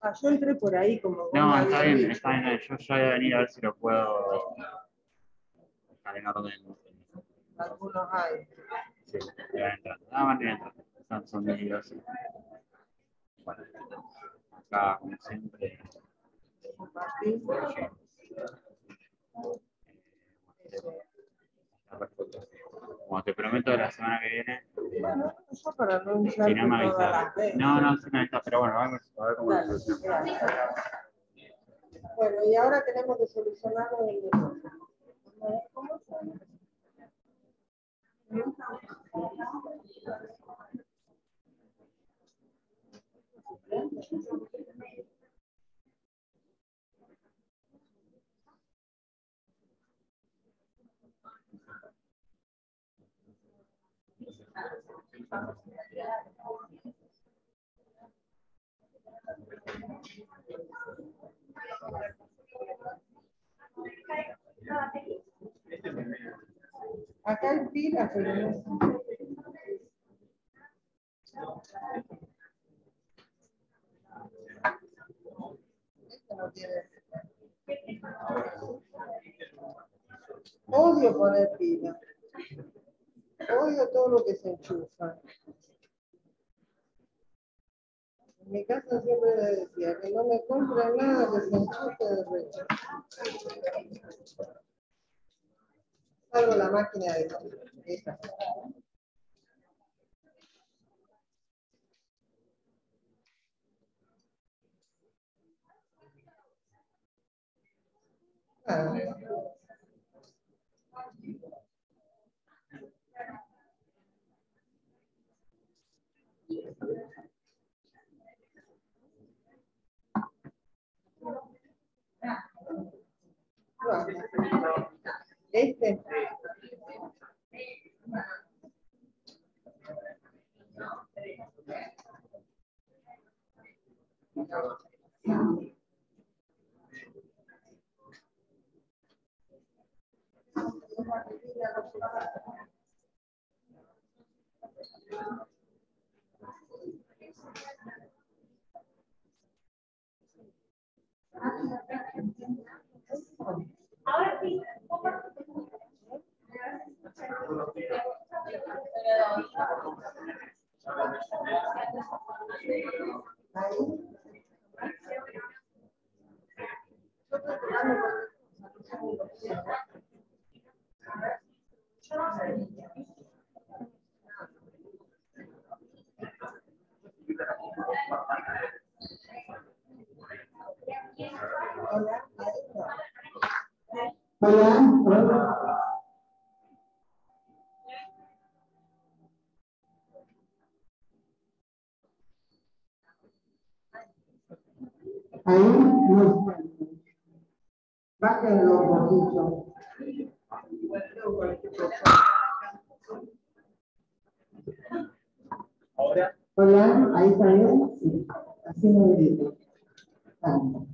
Ah, yo entré por ahí como No, está bien, dicho. está bien. Yo, yo voy a venir a ver si lo puedo dejar en orden. Algunos hay. Sí, voy a entrar. Nada más entrar. Son, videos. Bueno, acá, como siempre. Compartir. Como te prometo, la semana que viene. Bueno, yo para no Si no me avisas. No, no, sí me avisas, pero bueno, vamos a ver cómo lo solucionamos. Bueno, y ahora tenemos que solucionarlo en el ¿Cómo se Acá hay pila, pero no tiene. Odio poner pila. Odio todo lo que se enchufa. En mi casa siempre le decía que no me compren nada que se enchufe de recho. Salvo la máquina de. Esa. Ah. Este. Ahí. Hola, no. Hola. Ahí no está. Poquito. Hola, ahí está bien. Sí, así. Tanto.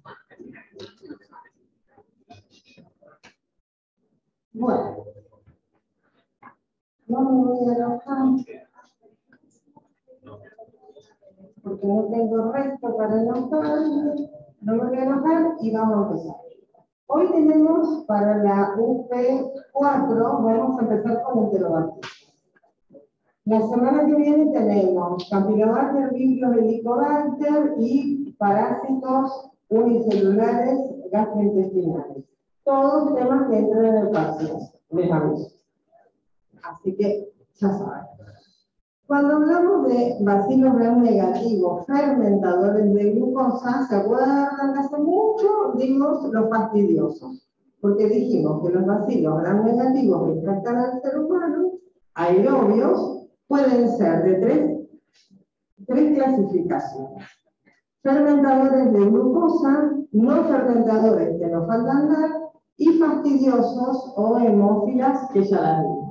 Bueno. No me voy a enojar. Porque no tengo resto para enojarme. No me voy a enojar y vamos a empezar. Hoy tenemos para la UP4, vamos a empezar con enterobacterias. La semana que viene tenemos Campylobacter, Vibrio, Helicobacter y parásitos unicelulares gastrointestinales. Todos temas que entran en el les aviso. Así que ya saben. Cuando hablamos de bacilos gram negativos, fermentadores de glucosa, ¿se acuerdan que hace mucho dimos los fastidiosos? Porque dijimos que los bacilos gram negativos que afectan al ser humano, aerobios, pueden ser de tres, tres clasificaciones. Fermentadores de glucosa, no fermentadores que nos faltan dar, y fastidiosos o hemófilas que ya las vimos.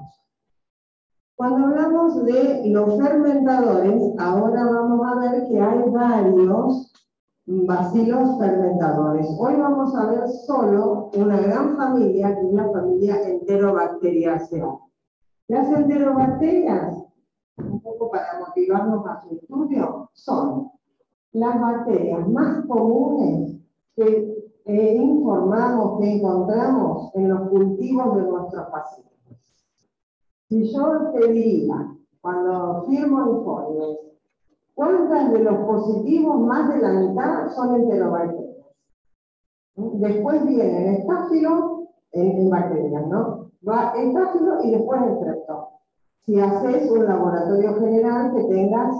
Cuando hablamos de los fermentadores, ahora vamos a ver que hay varios bacilos fermentadores. Hoy vamos a ver solo una gran familia, que es la familia enterobacteriaceae. Las enterobacterias, un poco para motivarnos a su estudio, son las bacterias más comunes que eh, informamos, que encontramos en los cultivos de nuestros pacientes. Si yo te diría, cuando firmo informes, ¿cuántas de los positivos, más de la mitad, son enterobacterias? Después viene estáfilo en, en bacterias, ¿no? Va estáfilo y después el streptococcus. Si haces un laboratorio general que tengas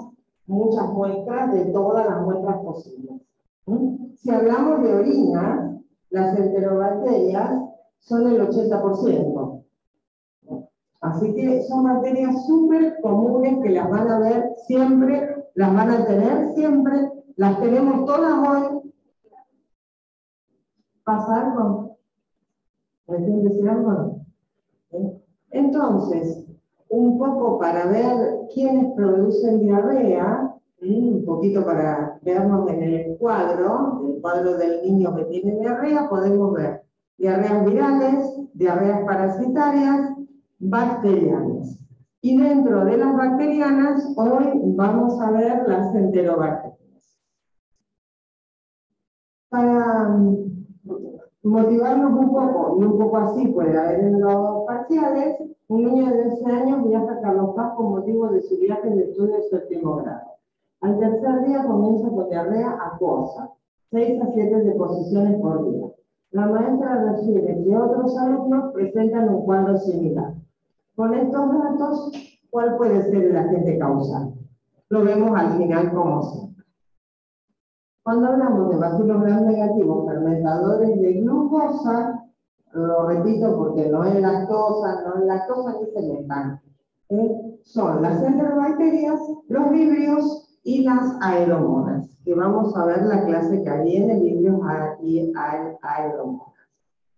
muchas muestras de todas las muestras posibles. Si hablamos de orina, las enterobacterias son el 80%. Así que son bacterias súper comunes que las van a ver siempre, las van a tener siempre, las tenemos todas hoy. ¿Pasa algo? ¿Me algo? Entonces, un poco para ver quiénes producen diarrea, un poquito para vernos en el cuadro, el cuadro del niño que tiene diarrea, podemos ver diarreas virales, diarreas parasitarias, bacterianas. Y dentro de las bacterianas, hoy vamos a ver las enterobacterias. Para mm, motivarnos un poco, y un poco así puede haber en los parciales, un niño de 12 años viaja a Carlos Paz con motivo de su viaje de estudio de séptimo grado. Al tercer día comienza con diarrea acuosa, 6 a 7 deposiciones por día. La maestra refiere que otros alumnos presentan un cuadro similar. Con estos datos, ¿cuál puede ser el agente causal? Lo vemos al final como siempre. Cuando hablamos de bacilos gram negativos fermentadores de glucosa, lo repito porque no es lactosa, no es lactosa ni se ¿eh? son las enterobacterias, los vibrios y las aeromonas, que vamos a ver la clase que viene, vibrios y aeromonas.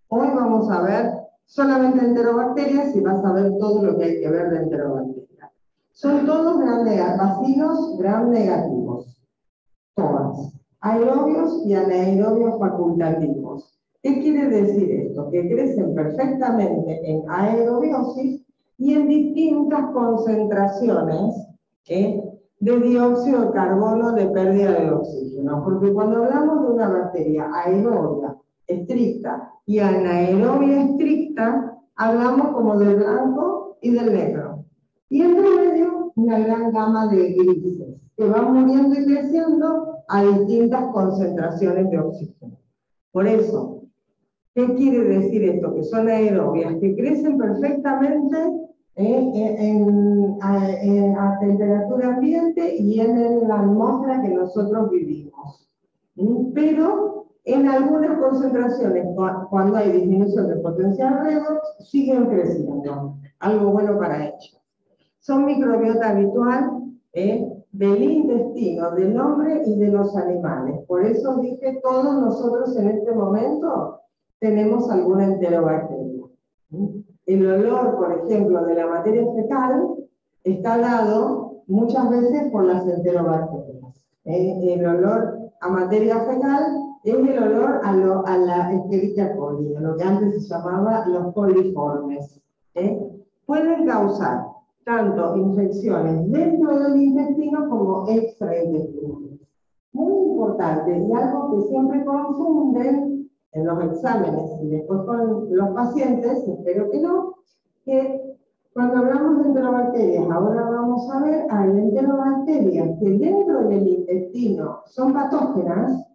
Hoy vamos a ver solamente enterobacterias y vas a ver todo lo que hay que ver de enterobacterias. Son todos gram bacilos gram negativos, todas, aerobios y anaerobios facultativos. ¿Qué quiere decir esto? Que crecen perfectamente en aerobiosis y en distintas concentraciones ¿eh? De dióxido de carbono de pérdida de oxígeno. Porque cuando hablamos de una bacteria aerobia estricta y anaerobia estricta, hablamos como del blanco y del negro. Y entre medio, una gran gama de grises que van muriendo y creciendo a distintas concentraciones de oxígeno. Por eso, ¿Qué quiere decir esto? Que son aerobias, que crecen perfectamente eh, a, temperatura ambiente y en la atmósfera que nosotros vivimos. ¿Mm? Pero en algunas concentraciones, cuando hay disminución de potencial redox, siguen creciendo. Algo bueno para ellos. Son microbiota habitual ¿eh? del intestino del hombre y de los animales. Por eso dije, todos nosotros en este momento tenemos alguna enterobacteria. El olor, por ejemplo, de la materia fecal está dado muchas veces por las enterobacterias. ¿eh? El olor a materia fecal es el olor a, la Escherichia coli, lo que antes se llamaba los coliformes. ¿eh? Pueden causar tanto infecciones dentro del intestino como extraintestinales. Muy importante y algo que siempre confunden en los exámenes y después con los pacientes, espero que no, que cuando hablamos de enterobacterias, ahora vamos a ver, hay enterobacterias que dentro del intestino son patógenas,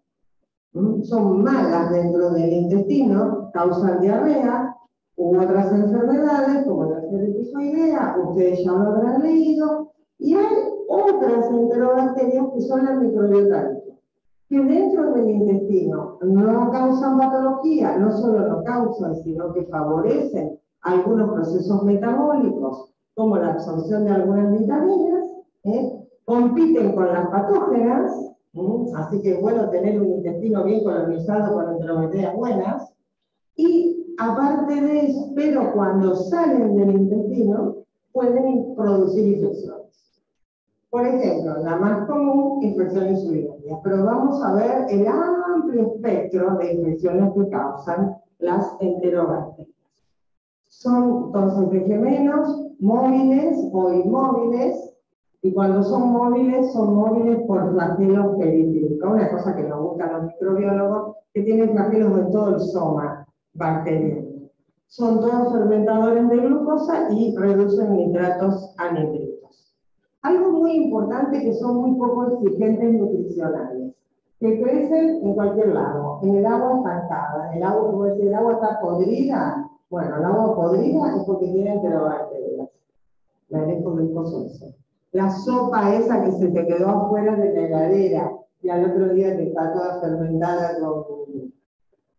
son malas dentro del intestino, causan diarrea u otras enfermedades como la ceratizoidea, ustedes ya lo habrán leído, y hay otras enterobacterias que son las microbiota que dentro del intestino no causan patología, no solo no causan, sino que favorecen algunos procesos metabólicos, como la absorción de algunas vitaminas, ¿eh? compiten con las patógenas, así que es bueno tener un intestino bien colonizado con enterobacterias buenas, y aparte de eso, pero cuando salen del intestino, pueden producir infecciones. Por ejemplo, la más común, infecciones urinarias, pero vamos a ver el amplio espectro de infecciones que causan las enterobacterias. Son entonces de gemelos móviles o inmóviles Y cuando son móviles, son móviles por flagelos periféricos, una cosa que nos gustan los microbiólogos, que tienen flagelos de todo el soma bacteriano. Son todos fermentadores de glucosa y reducen nitratos a nitritos. Algo muy importante que son muy poco exigentes nutricionales, que crecen en cualquier lado, en el agua estancada, en el agua, como el agua está podrida, bueno, el agua podrida es porque tiene enterobacterias, la electroglucosa. La sopa esa que se te quedó afuera de la heladera y al otro día te está toda fermentada con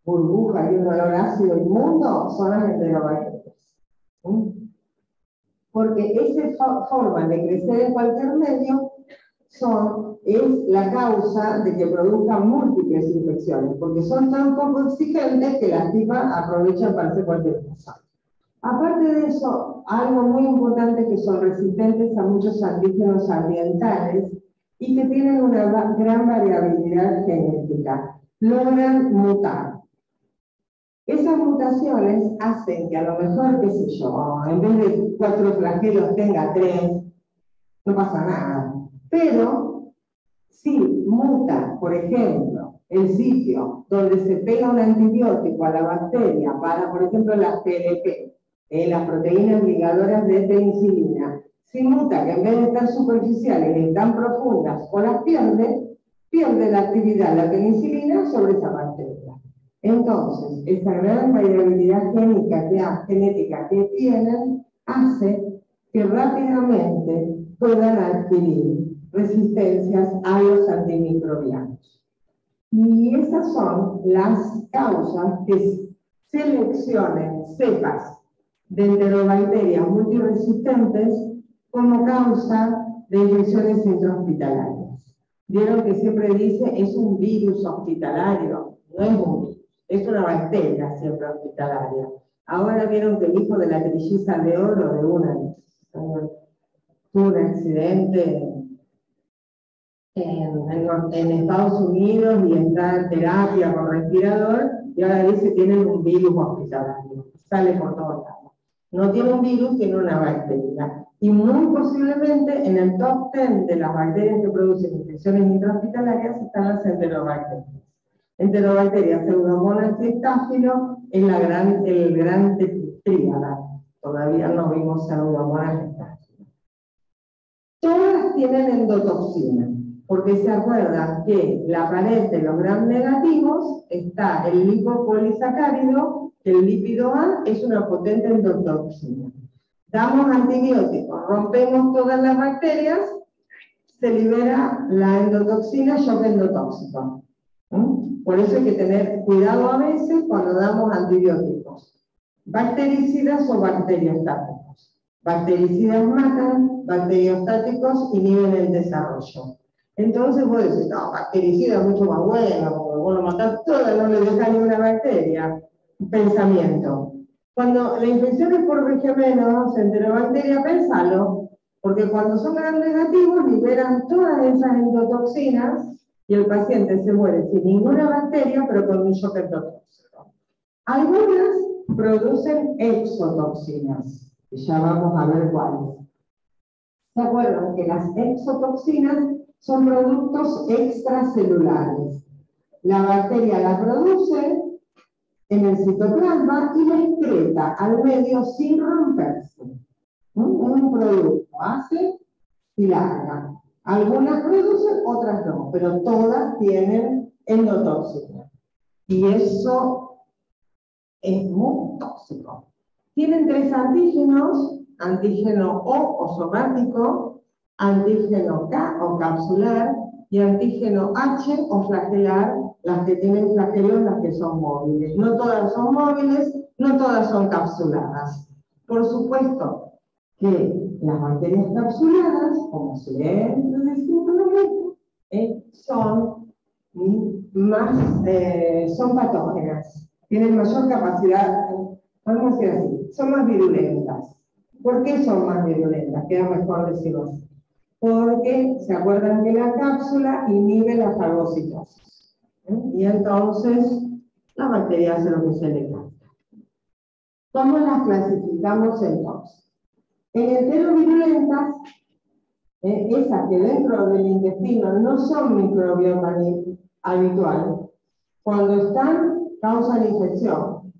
burbujas y un olor ácido inmundo, son las enterobacterias. ¿Mm? Porque esa forma de crecer en cualquier medio son, es la causa de que produzcan múltiples infecciones, porque son tan poco exigentes que las tipas aprovechan para hacer cualquier cosa. Aparte de eso, algo muy importante que son resistentes a muchos antígenos ambientales y que tienen una gran variabilidad genética. Logran mutar. Esas mutaciones hacen que a lo mejor, qué sé yo, en vez de cuatro flagelos tenga tres, no pasa nada. Pero si muta, por ejemplo, el sitio donde se pega un antibiótico a la bacteria para, por ejemplo, las PLP, eh, las proteínas ligadoras de penicilina, si muta que en vez de estar superficiales están profundas o las pierde, pierde la actividad la penicilina sobre esa bacteria. Entonces, esa gran variabilidad genética que, tienen hace que rápidamente puedan adquirir resistencias a los antimicrobianos. Y esas son las causas que seleccionen cepas de enterobacterias multiresistentes como causa de infecciones intrahospitalarias. Vieron que siempre dice es un virus hospitalario, no es un virus, es una bacteria siempre hospitalaria. Ahora vieron que el hijo de la trilliza de oro de una, un accidente en, Estados Unidos y está en terapia con respirador y ahora dice que tienen un virus hospitalario, sale por todos lados. No tiene un virus, tiene una bacteria. Y muy posiblemente en el top 10 de las bacterias que producen infecciones intrahospitalarias están las enterobacterias. Enterobacterias, pseudomonas y estáfilo en la gran, el gran tríada. Todavía no vimos pseudomonas y estáfilo. Todas tienen endotoxina porque se acuerdan que la pared de los gram negativos está el lipopolisacárido, que el lípido A es una potente endotoxina. Damos antibióticos, rompemos todas las bacterias, se libera la endotoxina, shock endotóxico. Por eso hay que tener cuidado a veces cuando damos antibióticos. Bactericidas o bacteriostáticos. Bactericidas matan, bacteriostáticos inhiben el desarrollo. Entonces vos decís, no, bactericida es mucho más bueno, vos lo matás toda, no le dejas ni una bacteria. Pensamiento. Cuando la infección es por menos enterobacteria, pensalo, porque cuando son gran negativos liberan todas esas endotoxinas y el paciente se muere sin ninguna bacteria, pero con un shock endotóxico. Algunas producen exotoxinas, y ya vamos a ver cuáles. ¿Se acuerdan que las exotoxinas son productos extracelulares. La bacteria la produce en el citoplasma y la excreta al medio sin romperse. Un producto, hace y larga. Algunas producen, otras no, pero todas tienen endotóxica. Y eso es muy tóxico. Tienen tres antígenos, antígeno O o somático, antígeno K o capsular y antígeno H o flagelar, las que tienen flagelos, las que son móviles. No todas son móviles, no todas son capsuladas. Por supuesto que las bacterias capsuladas, como siempre decimos, eh, son más, eh, son patógenas, tienen mayor capacidad, vamos a decir así, son más virulentas. ¿Por qué son más virulentas? Queda mejor decirlo así porque se acuerdan que la cápsula inhibe la fagocitosis. ¿eh? Y entonces la bacteria hace lo que se le canta. ¿Cómo las clasificamos entonces? En heterovirulentas eh, esas que dentro del intestino no son microbiota habitual, cuando están causan infección.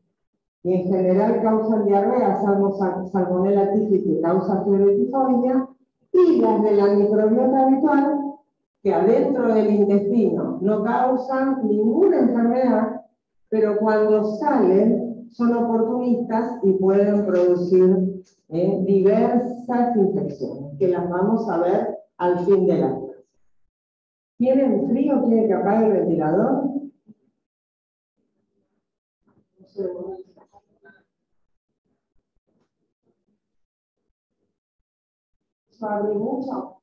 Y en general causan diarrea, salvo salmonella que causa fiebre tifoidea, y las de la microbiota habitual que adentro del intestino no causan ninguna enfermedad, pero cuando salen son oportunistas y pueden producir eh, diversas infecciones, que las vamos a ver al fin de la clase. ¿Tienen frío? ¿Quieren que apague el ventilador? ¿Eso mucho?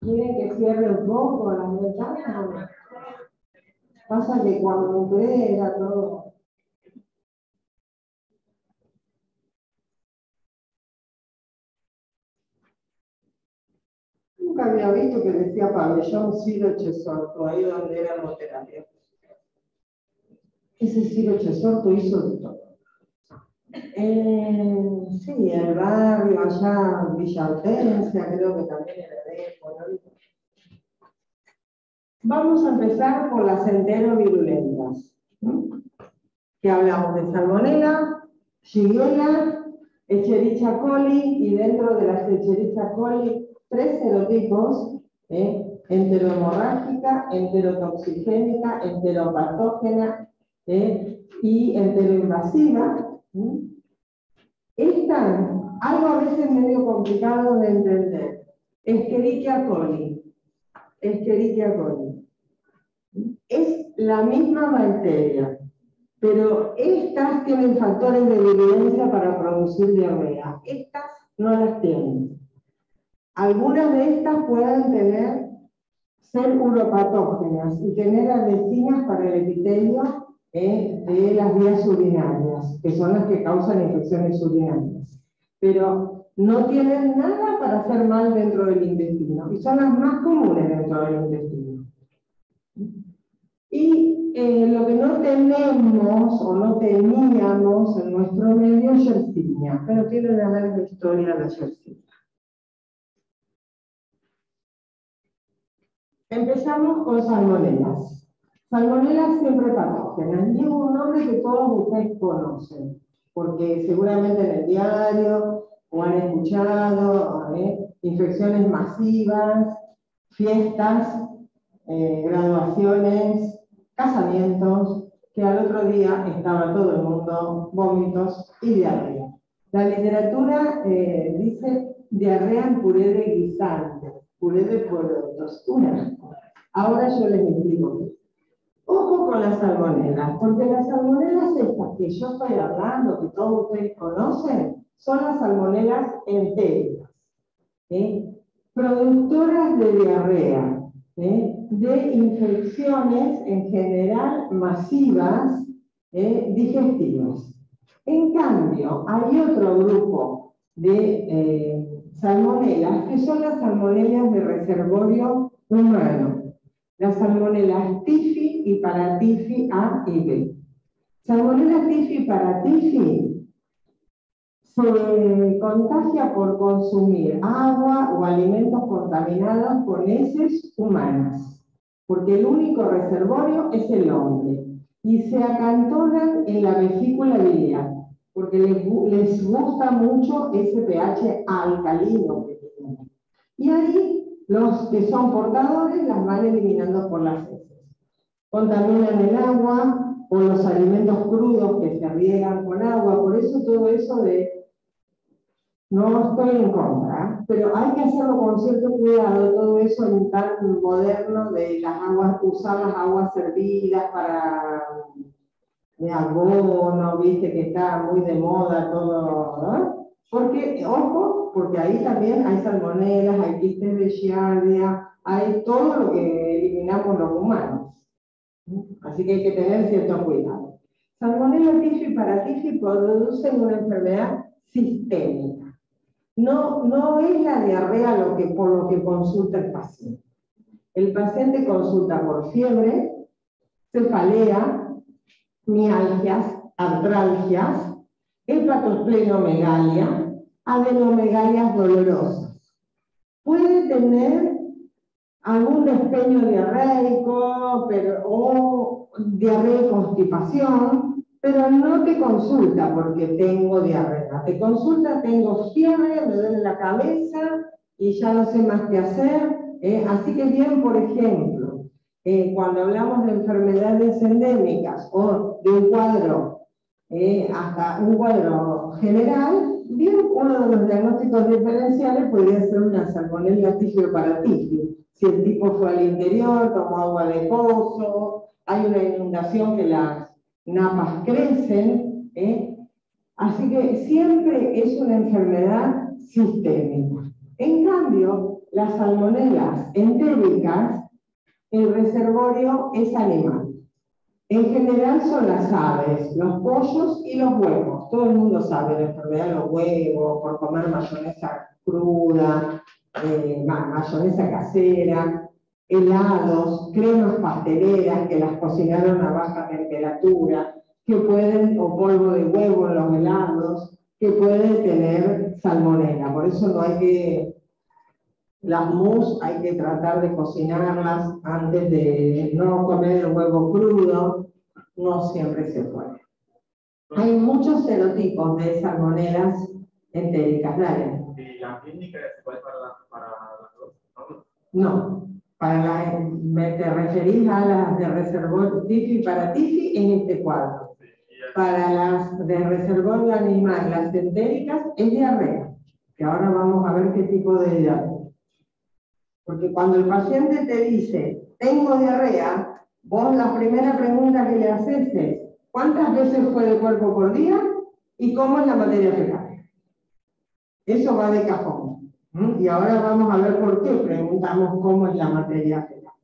¿Quieren que cierre un poco las ventanas? Pasa que cuando entré era todo. Nunca había visto que decía pabellón Ciro Chesorto, ahí donde era hemoterapia. Ese Ciro Chesorto hizo de todo. Eh, sí, el barrio allá, Villa Hortensia, creo que también era de Vamos a empezar por las enterovirulentas. Que hablamos de salmonella, shigella, Echerichia coli y dentro de las Echerichia coli tres serotipos, ¿eh? enterohemorrágica, enterotoxigénica, enteropatógena ¿eh? y enteroinvasiva. Esta, algo a veces medio complicado de entender. Escherichia coli. Escherichia coli. Es la misma bacteria, pero estas tienen factores de virulencia para producir diarrea. Estas no las tienen. Algunas de estas pueden tener, ser uropatógenas y tener adhesinas para el epitelio eh, de las vías urinarias, que son las que causan infecciones urinarias. Pero no tienen nada para hacer mal dentro del intestino y son las más comunes dentro del intestino. Y eh, lo que no tenemos o no teníamos en nuestro medio es Yersinia, pero tiene una larga historia de Yersinia. Empezamos con salmonelas. Salmonella siempre patógenas. Y es un nombre que todos ustedes conocen, porque seguramente en el diario o han escuchado ¿eh? infecciones masivas, fiestas, eh, graduaciones, casamientos, que al otro día estaba todo el mundo vómitos y diarrea. La literatura eh, dice diarrea en puré de guisantes, puré de porotos, una. Ahora yo les explico con las salmonelas, porque las salmonelas estas que yo estoy hablando, que todos ustedes conocen, son las salmonelas entéricas, productoras de diarrea, de infecciones en general masivas digestivas. En cambio, hay otro grupo de eh, salmonelas que son las salmonelas de reservorio humano la salmonella tifi y paratifi A y B. Salmonella tifi y paratifi se contagia por consumir agua o alimentos contaminados con heces humanas, porque el único reservorio es el hombre, y se acantonan en la vesícula biliar, porque les, les gusta mucho ese pH alcalino que tiene. Y ahí los que son portadores las van eliminando por las heces. Contaminan el agua o los alimentos crudos que se riegan con agua. Por eso todo eso de no estoy en contra, pero hay que hacerlo con cierto cuidado, todo eso en tan moderno de las aguas, usar las aguas servidas para de abono, viste que está muy de moda todo, Porque, ojo, porque ahí también hay salmonelas, hay quistes de giardia, hay todo lo que eliminamos los humanos. Así que hay que tener cierto cuidado. Salmonella tifi paratifi producen una enfermedad sistémica. No, no es la diarrea lo que, por lo que consulta el paciente. El paciente consulta por fiebre, cefalea, mialgias, artralgias, hepatosplenomegalia, adenomegalias dolorosas. Puede tener algún despeño diarreico pero, o diarrea y constipación, pero no te consulta porque tengo diarrea. Te consulta, tengo fiebre, me duele la cabeza y ya no sé más qué hacer. ¿eh? Así que bien, por ejemplo, eh, cuando hablamos de enfermedades endémicas o de un cuadro, eh, hasta un cuadro general, bien, uno de los diagnósticos diferenciales podría ser una salmonella tifio para tifio si el tipo fue al interior, tomó agua de pozo, hay una inundación que las napas crecen. ¿eh? Así que siempre es una enfermedad sistémica. En cambio, las salmonelas entéricas, el reservorio es animal. En general son las aves, los pollos y los huevos. Todo el mundo sabe la enfermedad de los huevos, por comer mayonesa cruda, eh, mayonesa casera, helados, cremas pasteleras que las cocinaron a baja temperatura, que pueden, o polvo de huevo en los helados, que pueden tener salmonela. Por eso no hay que, las mousse hay que tratar de cocinarlas antes de no comer el huevo crudo, no siempre se puede. Hay muchos serotipos de salmonelas entéricas, dale. ¿Y la clínica se puede para, para las dos? No, para la, me te referís a las de reservorio TIFI para TIFI en este cuadro. Sí, el- Para las de reservorio animal, las entéricas, es diarrea, que ahora vamos a ver qué tipo de diarrea. Porque cuando el paciente te dice, tengo diarrea, vos la primera pregunta que le haces es, ¿cuántas veces fue de cuerpo por día? ¿Y cómo es la materia fecal? Eso va de cajón. ¿m? Y ahora vamos a ver por qué preguntamos cómo es la materia fecal.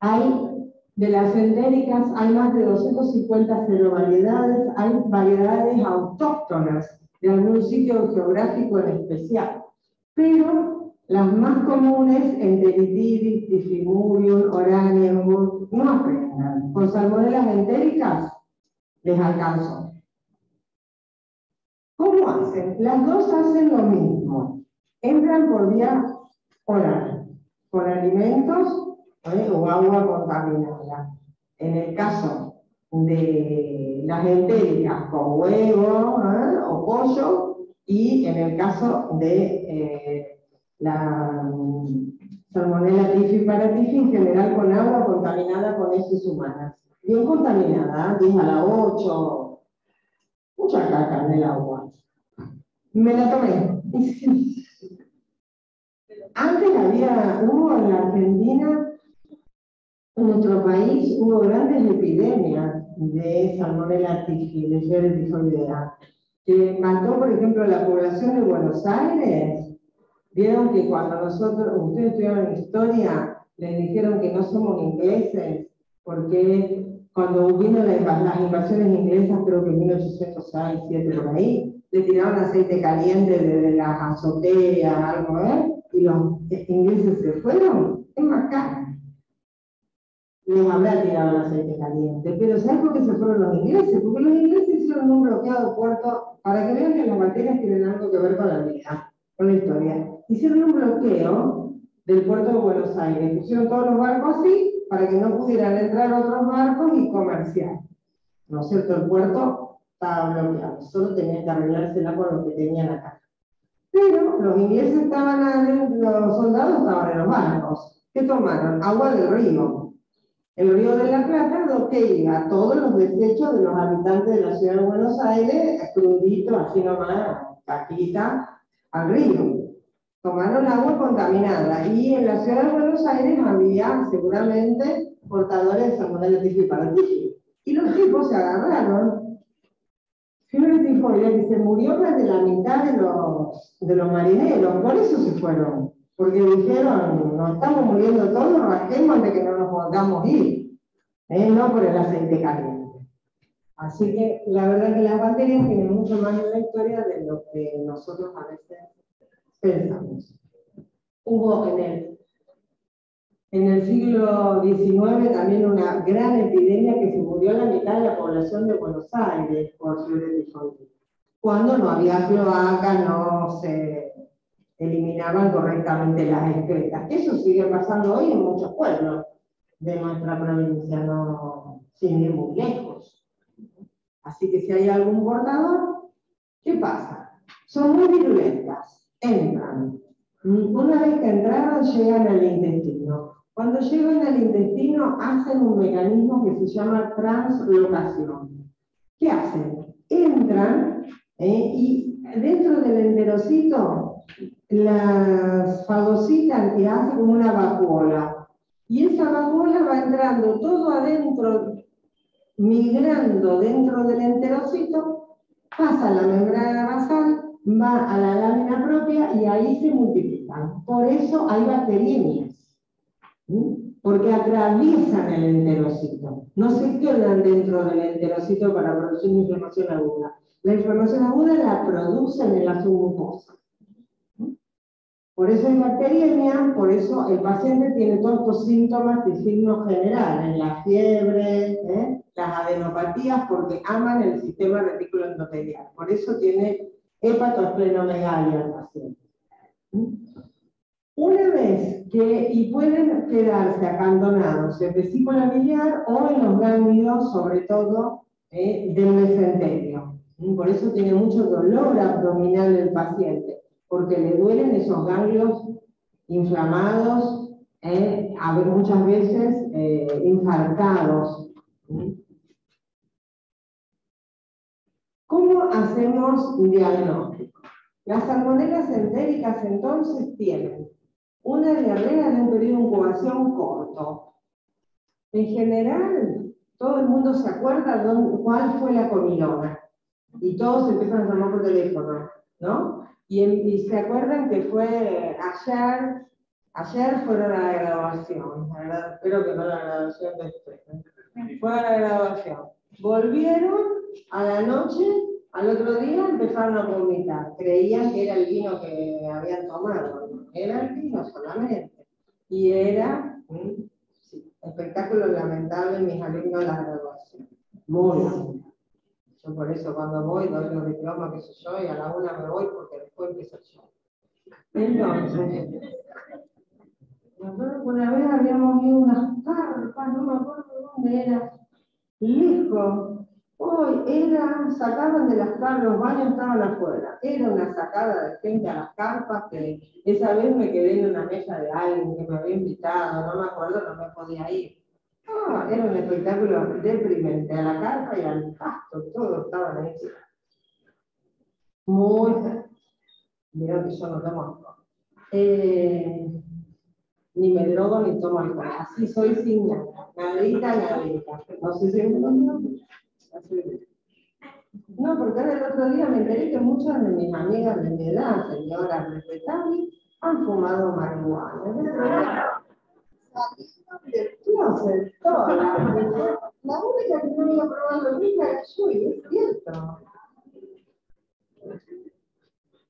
Hay, de las entéricas, hay más de 250 serovariedades, hay variedades autóctonas de algún sitio geográfico en especial. Pero las más comunes, enteritidis, tifimurium, oranium, no aprendan. Con salmonelas entéricas, les alcanzó. ¿Cómo hacen? Las dos hacen lo mismo. Entran por vía oral, con alimentos ¿eh? o agua contaminada. En el caso de las entéricas con huevo ¿eh? o pollo, y en el caso de eh, la mm, salmonella tifi paratifi, en general con agua contaminada con heces humanas. Bien contaminada, 10 a la 8, mucha caca en el agua. Me la tomé. Antes había, hubo en la Argentina, en nuestro país, hubo grandes epidemias de salmonella tifi, de fiebre tifoidea, que mató, por ejemplo, la población de Buenos Aires. Vieron que cuando nosotros, ustedes estudiaron historia, les dijeron que no somos ingleses, porque cuando vino la- las invasiones inglesas, creo que en 1806, 7 por ahí, le tiraron aceite caliente desde las azoteas, algo, ¿eh? Y los ingleses se fueron. Es macabro. Les habrá tirado el aceite caliente. Pero ¿sabes por qué se fueron los ingleses? Porque los ingleses hicieron un bloqueado puerto, para que vean que las materias tienen algo que ver con la vida, con la historia. Hicieron un bloqueo del puerto de Buenos Aires. Pusieron todos los barcos así, para que no pudieran entrar otros barcos y comerciar. ¿No es cierto? El puerto estaba bloqueado. Solo tenían que arreglársela con lo que tenían acá. Pero los ingleses estaban, los soldados estaban en los barcos. ¿Qué tomaron? Agua del río. El río de la Plata, que iba, todos los desechos de los habitantes de la ciudad de Buenos Aires, crudito, así nomás, caquita, al río. Tomaron agua contaminada y en la ciudad de Buenos Aires había seguramente portadores de salmonella tifi paratifi. Y los tipos se agarraron fiebre tifoidea que se murió más de la mitad de los, de los marineros, por eso se fueron. Porque dijeron, nos estamos muriendo todos, rajemos antes que no nos podamos ir. ¿eh? No por el aceite caliente. Así que la verdad que las bacterias tienen mucho más en la historia de lo que nosotros a veces pensamos. Hubo en el, en el siglo XIX también una gran epidemia que se murió la mitad de la población de Buenos Aires por fiebre tifoidea. Cuando no había cloaca, no se eliminaban correctamente las excretas. Eso sigue pasando hoy en muchos pueblos de nuestra provincia, no, sin ir muy lejos. Así que si hay algún portador, ¿qué pasa? Son muy virulentas, entran. Una vez que entraron, llegan al intestino. Cuando llegan al intestino, hacen un mecanismo que se llama translocación. ¿Qué hacen? Entran eh, y dentro del enterocito las fagocitan y hacen como una vacuola. Y esa vacuola va entrando todo adentro migrando dentro del enterocito, pasa a la membrana basal, va a la lámina propia y ahí se multiplican. Por eso hay bacteriemias, porque atraviesan el enterocito, no se quedan dentro del enterocito para producir inflamación aguda. La inflamación aguda la producen en la submucosa. Por eso hay bacteriemia, por eso el paciente tiene todos estos síntomas y signos generales, la fiebre, ¿eh? las adenopatías, porque aman el sistema retículo endotelial. Por eso tiene hepatoesplenomegalia el paciente. Una vez que, y pueden quedarse acantonados en vesícula biliar o en los ganglios, sobre todo ¿eh? del mesenterio. Por eso tiene mucho dolor abdominal el paciente porque le duelen esos ganglios inflamados, eh, muchas veces eh, infartados. ¿Cómo hacemos un diagnóstico? Las salmonelas entéricas entonces tienen una diarrea de un periodo de incubación corto. En general, todo el mundo se acuerda cuál fue la comilona y todos empiezan a llamar por teléfono, ¿no? Y, se acuerdan que fue ayer, ayer fueron a la graduación, espero que no la graduación después. Fue a la graduación. Volvieron a la noche, al otro día empezaron a vomitar. Creían que era el vino que habían tomado. Era el vino solamente. Y era un espectáculo lamentable en mis alumnos de la graduación. Muy lamentable. Yo por eso cuando voy doy los diplomas, qué sé yo, y a la una me voy porque después empiezo yo. Entonces, me acuerdo que una vez habíamos ido unas carpas, no me acuerdo dónde era, lejos. Hoy era, sacaban de las carpas, los baños estaban afuera. Era una sacada de gente a las carpas que esa vez me quedé en una mesa de alguien que me había invitado, no me acuerdo, no me podía ir. Ah, era un espectáculo deprimente, a la carpa y al pasto, todo estaba ahí. Muy. Mira que yo no tomo alcohol. Eh, ni me drogo ni tomo alcohol. Así soy sin nada. Nadita, nadita. No sé si me lo No, porque el otro día me enteré que muchas de mis amigas de mi edad, señoras respetables, han fumado marihuana del closet. La única que no iba probando misma era yo, y es cierto.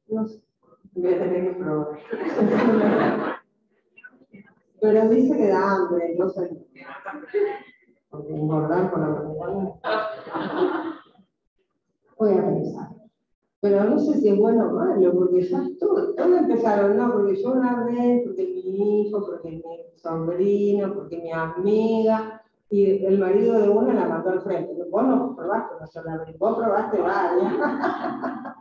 No sé, voy a tener que probar. Pero dice que da hambre, no sé. Porque engordar con la mañana. Voy a pensar. Pero no sé si es bueno o malo, porque ya todo, todo empezaron, no, porque yo una vez, porque mi hijo, porque mi sobrino, porque mi amiga, y el marido de uno la mandó al frente. Vos no probaste no solamente, vos probaste varias.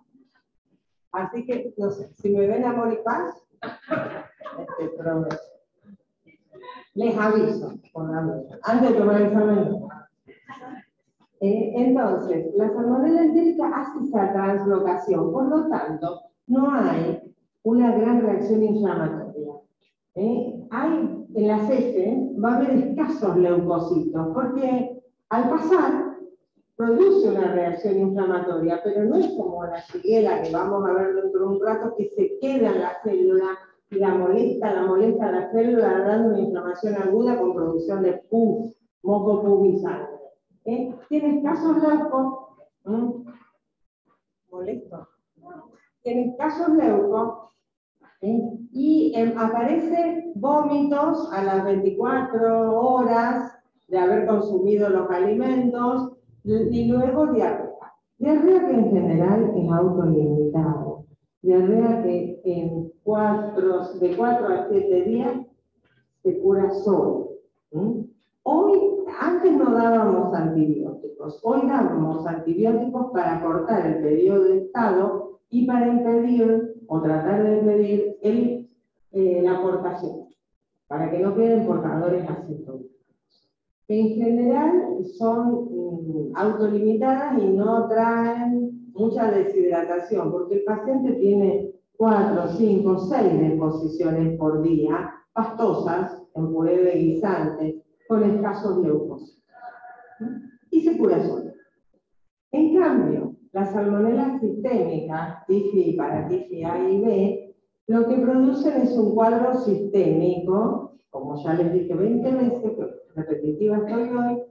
Así que, no sé, si me ven amor y paz, este. Les aviso, antes de tomar el examen. Eh, entonces, la salmonella entérica hace esa translocación, por lo tanto, no hay una gran reacción inflamatoria. Eh, hay, en las heces va a haber escasos leucocitos, porque al pasar produce una reacción inflamatoria, pero no es como la shigella que vamos a ver dentro de un rato que se queda en la célula la molesta, la molesta la célula, dando una inflamación aguda con producción de pus, moco, pus y sangre. ¿Eh? Tiene escasos leucos, ¿Mm? molesto, tiene escasos leucos, ¿eh? y em, aparece vómitos a las 24 horas de haber consumido los alimentos y luego diarrea. Diarrea que en general es autolimitado. Diarrea que en cuatro, de 4 a 7 días se cura solo. ¿Mm? Hoy, antes no dábamos antibióticos, hoy damos antibióticos para cortar el periodo de estado y para impedir o tratar de impedir el, eh, la aportación, para que no queden portadores asintomáticos. En general son mm, autolimitadas y no traen mucha deshidratación, porque el paciente tiene 4, 5, 6 deposiciones por día, pastosas, en puré de guisantes, con escasos leucocitos. Y se cura solo. En cambio, las salmonelas sistémicas, TIFI para TIFI A y B, lo que producen es un cuadro sistémico, como ya les dije 20 veces, repetitiva estoy hoy,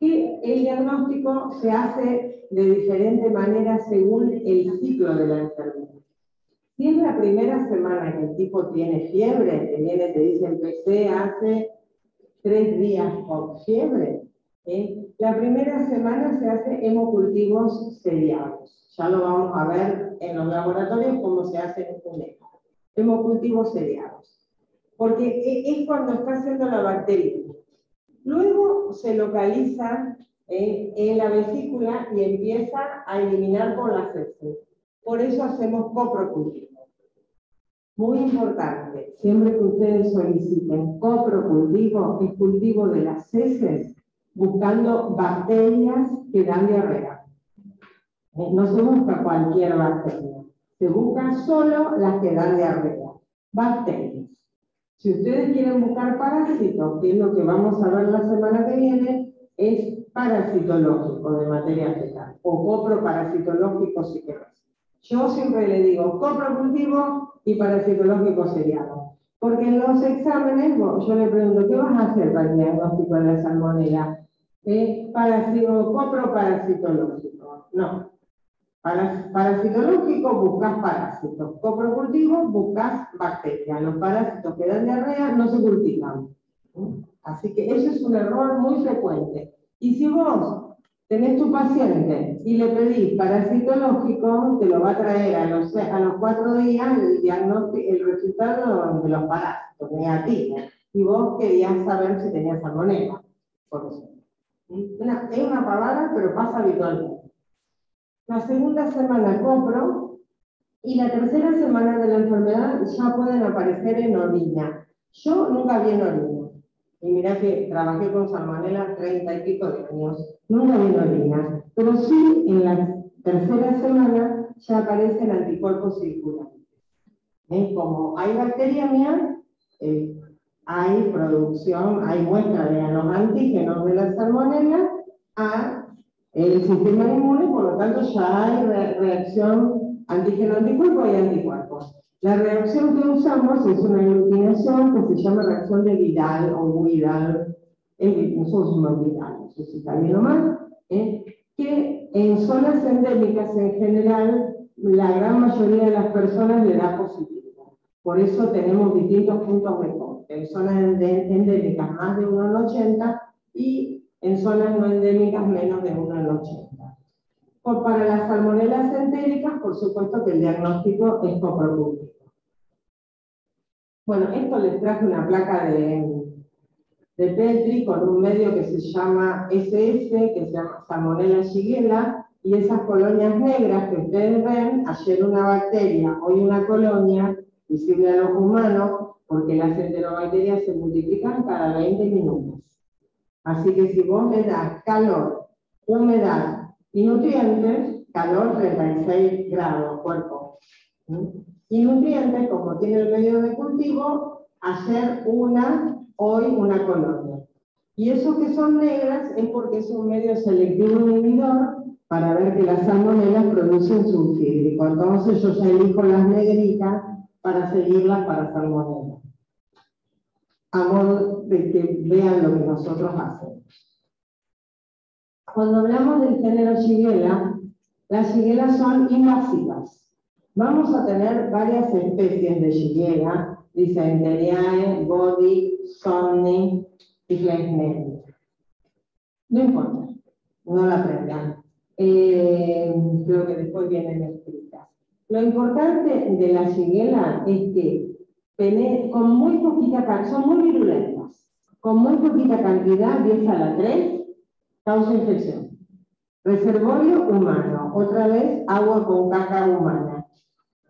que el diagnóstico se hace de diferente manera según el ciclo de la enfermedad. Si es la primera semana que el tipo tiene fiebre, que viene, te dice, empecé hace tres días con fiebre, ¿eh? la primera semana se hace hemocultivos seriados. Ya lo vamos a ver en los laboratorios cómo se hace en un Hemocultivos seriados. Porque e, es cuando está haciendo la bacteria. Luego se localiza en, en la vesícula y empieza a eliminar por las heces. Por eso hacemos coprocultivo. Muy importante, siempre que ustedes soliciten coprocultivo, es cultivo de las heces, buscando bacterias que dan diarrea. Eh, no se busca cualquier bacteria, se buscan solo las que dan diarrea. Bacterias. Si ustedes quieren buscar parásitos, que es lo que vamos a ver la semana que viene, es parasitológico de materia fecal o coproparasitológico si. Yo siempre le digo coprocultivo y parasitológico seriado. Porque en los exámenes, yo le pregunto, ¿qué vas a hacer para el diagnóstico de la salmonela? ¿Eh? coproparasitológico. No. parasitológico buscas parásitos. Coprocultivo buscas bacterias. Los parásitos que dan diarrea no se cultivan. Así que eso es un error muy frecuente. Y si vos tenés tu paciente y le pedís parasitológico, te lo va a traer a los, cuatro días el, el resultado de los parásitos negativos. Y vos querías saber si tenías salmonella, por eso. es una pavada, pero pasa habitualmente. La segunda semana compro y la tercera semana de la enfermedad ya pueden aparecer en orina. Yo nunca vi en orina. Y mira que trabajé con salmonella 30 y pico de años, nunca vi orina, pero sí en la tercera semana ya aparecen anticuerpos circulantes. ¿Eh? Como hay bacteriemia, eh, hay producción, hay muestra de los antígenos de la salmonella a el sistema inmune, por lo tanto ya hay reacción antígeno-anticuerpo y anticuerpos. La reacción que usamos es una aglutinación que se llama reacción de Vidal o Vidal, nosotros somos Vidal, no sé si está bien o mal, ¿eh? que en zonas endémicas en general la gran mayoría de las personas le da positivo. Por eso tenemos distintos puntos de corte. En zonas endémicas más de 1,80 y en zonas no endémicas menos de 1,80. Para las salmonelas entéricas, por supuesto que el diagnóstico es coprocultivo. Bueno, esto les traje una placa de, de Petri con un medio que se llama SS, que se llama Salmonella shigella, y esas colonias negras que ustedes ven, ayer una bacteria, hoy una colonia, visible a los humanos, porque las enterobacterias se multiplican cada 20 minutos. Así que si vos le das calor, humedad y nutrientes, calor 36 grados, cuerpo. Y nutrientes, como tiene el medio de cultivo, hacer una, hoy una colonia. Y eso que son negras es porque es un medio selectivo inhibidor para ver que las salmonelas producen sulfídrico. Entonces yo ya elijo las negritas para seguirlas para hacer moneda. A modo de que vean lo que nosotros hacemos. Cuando hablamos del género Shigella, las Shigella son invasivas. Vamos a tener varias especies de Shigella, Dysenteriae, Body, Somni y Fleisneri. No importa, no la aprendan. Eh, creo que después vienen escritas. Lo importante de la Shigella es que con muy poquita son muy virulentas, con muy poquita cantidad, 10 a la 3, causa infección. Reservorio humano, otra vez agua con caca humana.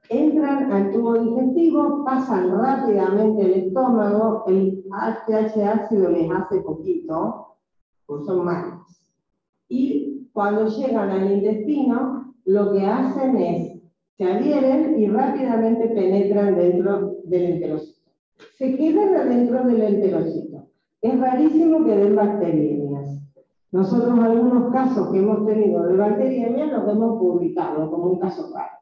Entran al tubo digestivo, pasan rápidamente el estómago, el HH ácido les hace poquito, pues son malos. Y cuando llegan al intestino, lo que hacen es, se adhieren y rápidamente penetran dentro del enterocito. Se quedan adentro del enterocito. Es rarísimo que den bacteriemias. Nosotros algunos casos que hemos tenido de bacteriemia los hemos publicado como un caso raro.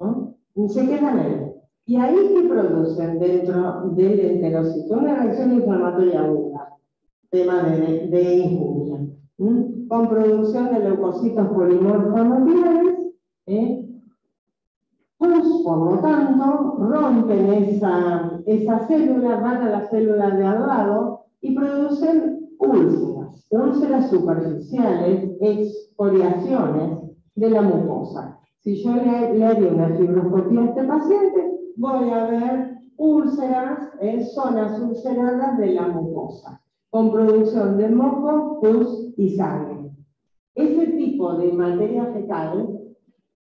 ¿no? Y se quedan ahí. ¿Y ahí qué producen dentro del enterocito? Una reacción inflamatoria aguda, tema de, de injuria, con producción de leucocitos polimorfos ¿eh? pues por lo tanto, rompen esa, esa célula, van a las células de al lado y producen úlceras, úlceras superficiales, excoriaciones de la mucosa. Si yo le, le haría una fibroscopía a este paciente, voy a ver úlceras, eh, zonas ulceradas de la mucosa, con producción de moco, pus y sangre. Ese tipo de materia fecal,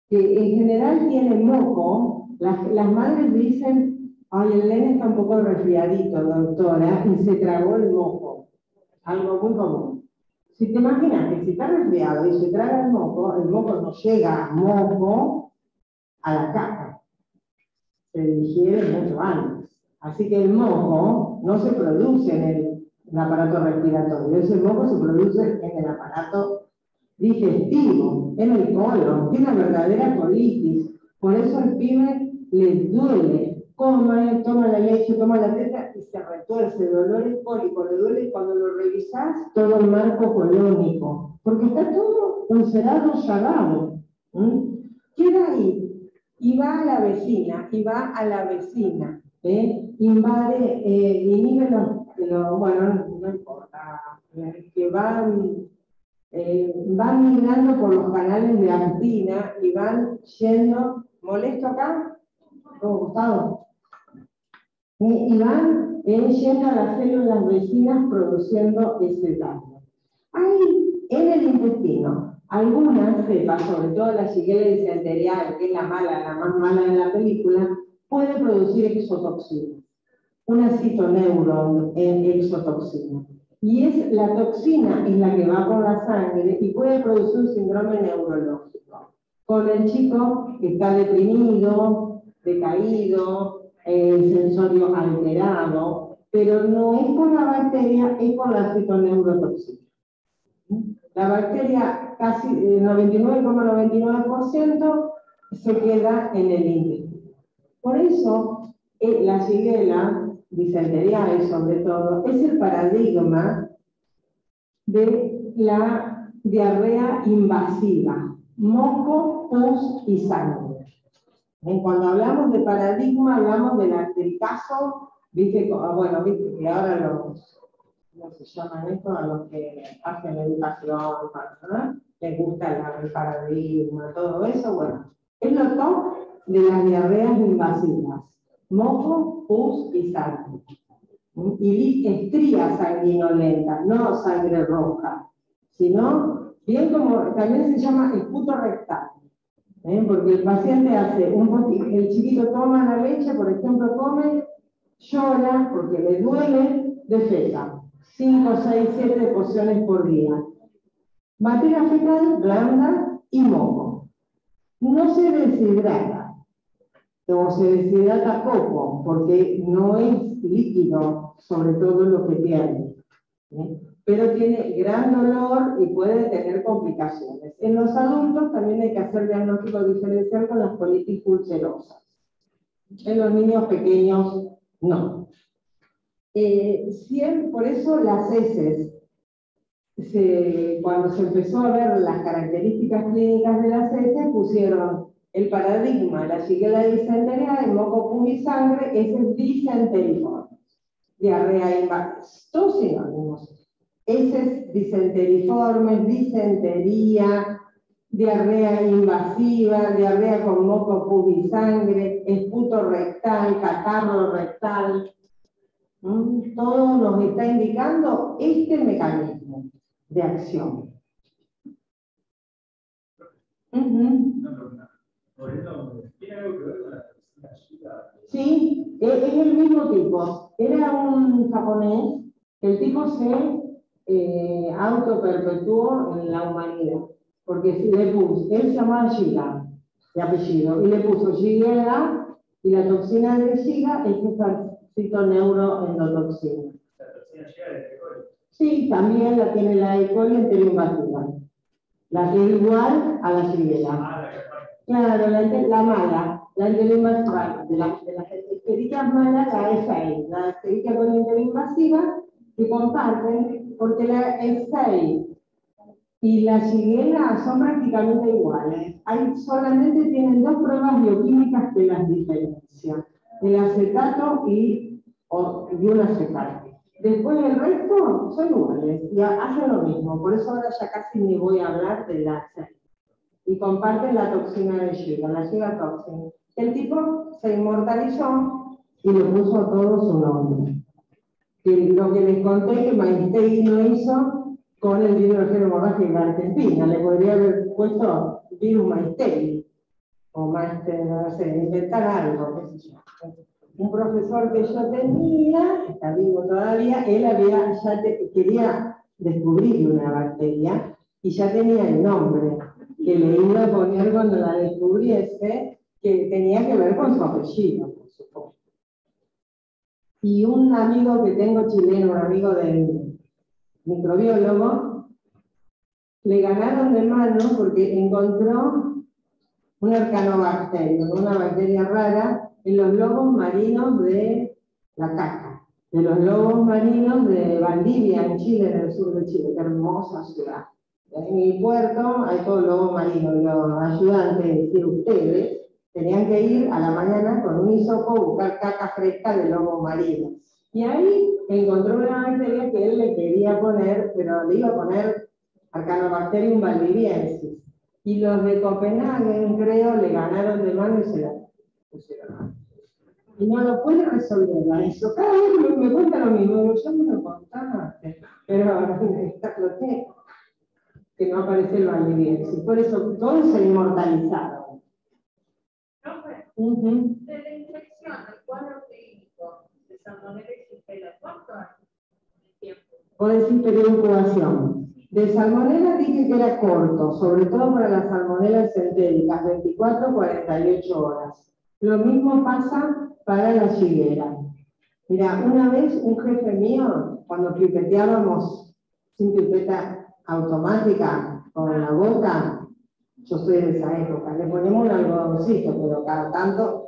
que en general tiene moco, las, las madres dicen, ay, el nene está un poco resfriadito, doctora, y se tragó el moco. Algo muy común. Si te imaginas que si está resfriado y se traga el moco, el moco no llega a moco a la caca. Se digiere mucho antes. Así que el moco no se produce en el, aparato respiratorio, ese moco se produce en el aparato digestivo, en el colon, tiene una verdadera colitis. Por eso el pibe le duele, come, toma la leche, toma la teta se retuerce, dolores cólicos, le duele cuando lo revisas todo el marco colónico, porque está todo ulcerado, llagado. Queda ahí, y va a la vecina, y va a la vecina, ¿eh? invade, eh, inhibe los, bueno, no, importa, que van eh, van migrando por los canales de actina y van yendo, ¿molesto acá? ¿Todo gustado? Eh, yendo a las células vecinas produciendo ese daño. Hay en el intestino algunas cepas, sobre todo la Shigella disenterial, que es la mala, la más mala de la película, puede producir exotoxina. Una citoneuron en exotoxina. Y es la toxina es la que va por la sangre y puede producir un síndrome neurológico. Con el chico que está deprimido, decaído, el sensorio alterado, pero no es por la bacteria, es por la citoneurotoxina. La bacteria, casi el 99,99% se queda en el intestino. Por eso, eh, la shigella disenteriales sobre todo, es el paradigma de la diarrea invasiva, moco, pus y sangre. Cuando hablamos de paradigma, hablamos del caso, viste, ah, bueno, viste que ahora los, ¿cómo se llaman esto? A los que hacen educación, ¿no? les gusta el paradigma, todo eso, bueno, es lo top de las diarreas invasivas moco, pus y sangre. Y estría sanguinolenta, no sangre roja, sino, bien como también se llama esputo rectal, ¿eh? porque el paciente hace un poquito, el chiquito toma la leche, por ejemplo, come, llora porque le duele, defeca. 5, 6, 7 porciones por día. Materia fecal blanda y moco. No se deshidrata o se deshidrata poco, porque no es líquido, sobre todo lo que tiene. Pero tiene gran dolor y puede tener complicaciones. En los adultos también hay que hacer diagnóstico diferencial con las colitis ulcerosas. En los niños pequeños, no. Eh, siempre, por eso las heces, se- cuando se empezó a ver las características clínicas de las heces, pusieron el paradigma, la shigella disentería, el moco pus y sangre, ese es disenteriforme. Diarrea invasiva, todos sinónimos. Heces disenteriformes, disentería, diarrea invasiva, diarrea con moco, pus y sangre, esputo rectal, catarro rectal. ¿Mm? Todo nos está indicando este mecanismo de acción. La chica. Sí, e- es el mismo tipo. Era un japonés el tipo se eh, autoperpetuó en la humanidad. Porque si le puso, él se llamaba Shiga, de apellido, y le puso Shigella, y la toxina de Shiga es esta citoneuroendotoxina. La toxina llega de alcohol. Sí, también la tiene la E. coli enteroinvasiva. La que es igual a la Shigella. Ah. Claro, la, ente- la mala, la enteroinvasiva, de, la- de las esteritas malas, la E6, la esterita con enteroinvasiva, que comparten, porque la E6 y la shigella son prácticamente iguales. Hay, solamente tienen dos pruebas bioquímicas que las diferencian, el acetato y, un acetato. Después el resto son iguales y ha- hacen lo mismo, por eso ahora ya casi ni voy a hablar de la E6 y comparten la toxina de Shiga, la Shiga toxin. El tipo se inmortalizó y le puso todo su nombre. Lo que les conté que Mainstegui lo hizo con el virus de hemorragia de Argentina, le podría haber puesto virus Mainstegui, o Mainstegui, no sé, inventar algo, qué sé yo. Un profesor que yo tenía, está vivo todavía, él había, quería descubrir una bacteria y ya tenía el nombre que le iba a poner cuando la descubriese, que tenía que ver con su apellido, por supuesto. Y un amigo que tengo chileno, un amigo del microbiólogo, le ganaron de mano porque encontró un arcanobacterium, una bacteria rara, en los lobos marinos de la caca, de los lobos marinos de Valdivia, en Chile, en el sur de Chile, qué hermosa ciudad. En mi puerto hay todo lobo marino, los ayudantes, es decir, ustedes, tenían que ir a la mañana con un hisopo a buscar caca fresca de lobo marino. Y ahí encontró una bacteria que él le quería poner, pero le iba a poner Arcanobacterium valdiviensis. Y los de Copenhague, creo, le ganaron de mano y se la pusieron. Y no lo puede resolver eso. Cada vez me, cuenta lo mismo, yo me lo contaste, pero está lo que no aparece el valdiviensis. Por eso todos se inmortalizaron. Profe, Ujú. de la infección al cuadro clínico de salmonella y ¿cuánto hay de tiempo? O decir periodo de incubación. De salmonela dije que era corto, sobre todo para las salmonelas entéricas, 24 48 horas. Lo mismo pasa para la shigera. Mira, una vez un jefe mío, cuando pipeteábamos sin pipeta automática con la boca, yo soy de esa época, le poníamos un algodoncito, pero cada tanto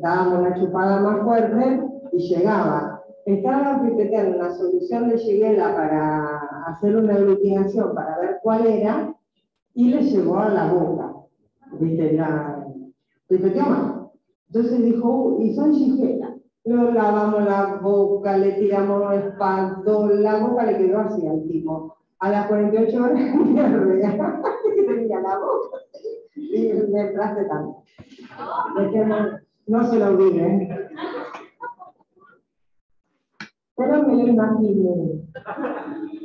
dábamos una chupada más fuerte y llegaba. Estaba pipeteando una solución de Shigella para hacer una aglutinación, para ver cuál era, y le llegó a la boca. ¿Viste? La, pipeteó mal. Entonces dijo, "Uh, y son Shigella. Lo lavamos la boca, le tiramos espanto, la boca le quedó así al tipo. A las 48 horas tenía la boca. Y me traste tanto. Es que no, no se lo olviden. Pero me lo imaginé.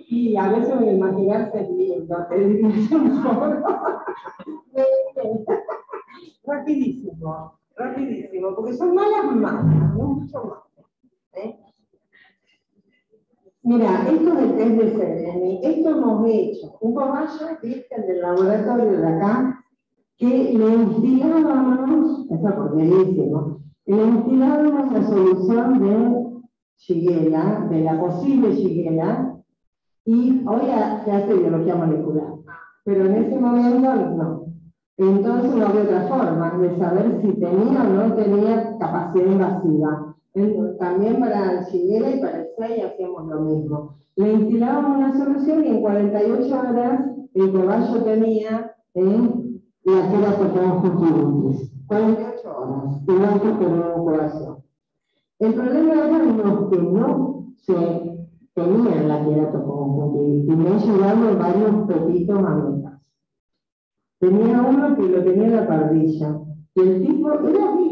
Y a veces me digo un poco. Rapidísimo, rapidísimo, porque son malas malas, no mucho más. ¿eh? Mira, esto del test de Sereni, esto hemos hecho un cobayo, viste, del laboratorio de acá, que le instilábamos, está porquerísimo, le instilábamos la solución de Shigella, de la posible Shigella, y hoy se hace biología molecular, pero en ese momento no. Entonces no había otra forma de saber si tenía o no tenía capacidad invasiva. También para el Chiguera y para SEI hacíamos lo mismo. Le instilábamos una solución y en 48 horas el caballo tenía ¿eh? la queratoconjuntivitis. 48 horas, igual que con una incubación. El problema los que no se tenían la queratoconjuntivitis. Me he varios pepitos a. Tenía uno que lo tenía en la pardilla. Y el tipo era vivo,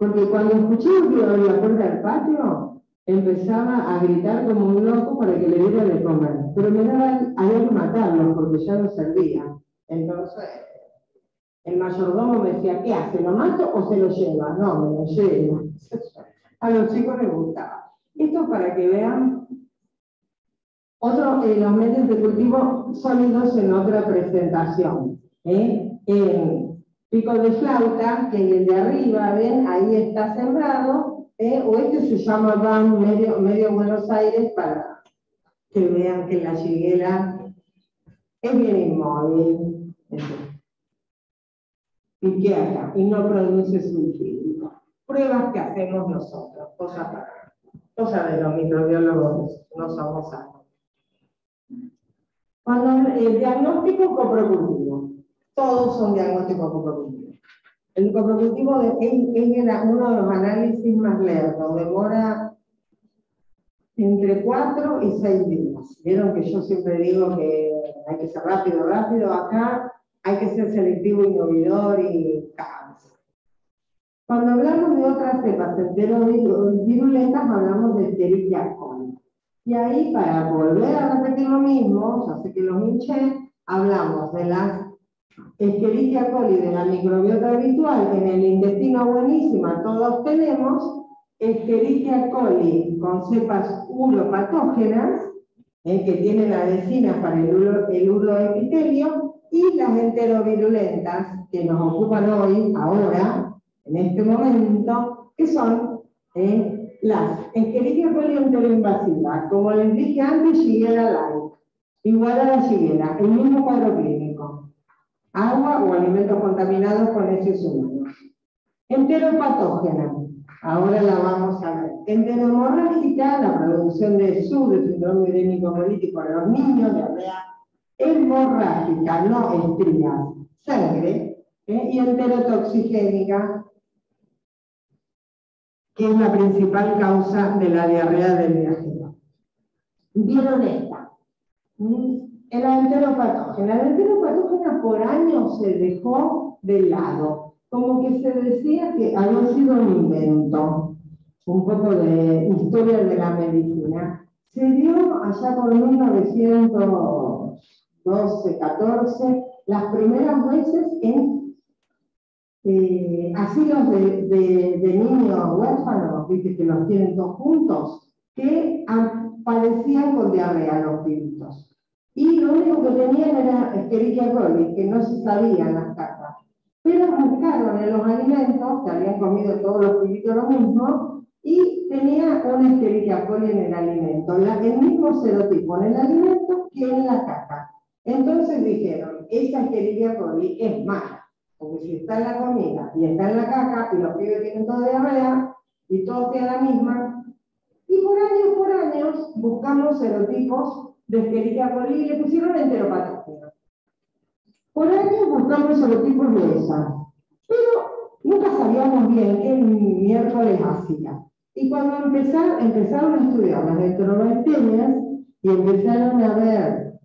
porque cuando escuché que abría la puerta del patio, empezaba a gritar como un loco para que le diera de comer. Pero me daba, había que matarlos porque ya no servía. Entonces, el mayordomo me decía, ¿qué hace? ¿Lo mato o se lo lleva? No, me lo llevo. A los chicos les gustaba. Esto para que vean otros eh, los medios de cultivo sólidos en otra presentación. ¿eh? En pico de flauta, que en el de arriba, ven, ahí está sembrado, ¿eh? o este se llama van medio, Buenos Aires para que vean que la chiguera es bien inmóvil. Y qué acá, y no produce sulfídico. Pruebas que hacemos nosotros, cosas para, cosa de los microbiólogos, no somos sanos. Cuando el diagnóstico coprocultivo, todos son diagnósticos coprocultivos. El coprocultivo es, es uno de los análisis más lentos, demora entre 4 y 6 días. Vieron que yo siempre digo que hay que ser rápido, rápido. Acá hay que ser selectivo, inhibidor y cáncer. Cuando hablamos de otras cepas enterovirulentas, hablamos de Escherichia coli. Y ahí, para volver a repetir lo mismo, ya sé que los hinché, hablamos de la Escherichia coli de la microbiota habitual, en el intestino buenísima todos tenemos, Escherichia coli con cepas uropatógenas, eh, que tienen adhesinas para el, uro, el uroepitelio, y las enterovirulentas que nos ocupan hoy, ahora, en este momento, que son eh, las Escherichia coli enteroinvasivas. Como les dije antes, Shigella light, igual a la Shigella, el mismo cuadro clínico. Agua o alimentos contaminados con heces humanos. Enteropatógena, ahora la vamos a ver. Enteromorrágica, la producción de SU, de síndrome idémico en los niños, diarrea hemorrágica, no estrías, sangre, ¿eh? y enterotoxigénica, que es la principal causa de la diarrea del viajero. ¿Vieron esta? En la enteropatógena. La enteropatógena por años se dejó de lado, como que se decía que había sido un invento, un poco de historia de la medicina. Se dio allá por 1912, 14, las primeras veces en eh, asilos de, niños huérfanos, ¿viste? que los tienen todos juntos, que padecían con diarrea los pibitos. Y lo único que tenían era Escherichia coli, que no se sabían las cartas. Pero buscaron en los alimentos, que habían comido todos los pibitos lo mismo, y tenía una Escherichia coli en el alimento, la, el mismo serotipo en el alimento que en la caca. Entonces dijeron, esa Escherichia coli es mala, porque si está en la comida y está en la caca, y los pibes tienen toda diarrea, y todos tienen la misma, y por años, por años, buscamos serotipos de Escherichia coli y le pusieron enteropatógena. Por años buscamos serotipos de esa, pero nunca sabíamos bien qué miércoles hacía. Y cuando empezaron, empezaron a estudiar las enterobacterias y empezaron a ver,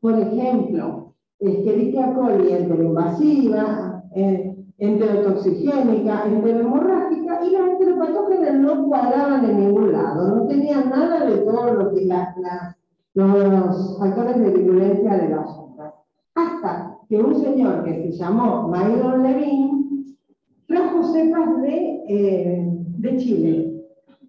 por ejemplo, Escherichia coli enteroinvasiva, eh, enterotoxigénica, enterohemorrágica, y las enteropatógenas no cuadraban en ningún lado, no tenían nada de todo lo que las, las, los factores de virulencia de las otras. Hasta que un señor que se llamó Maidon Levin trajo cepas de, eh, de Chile,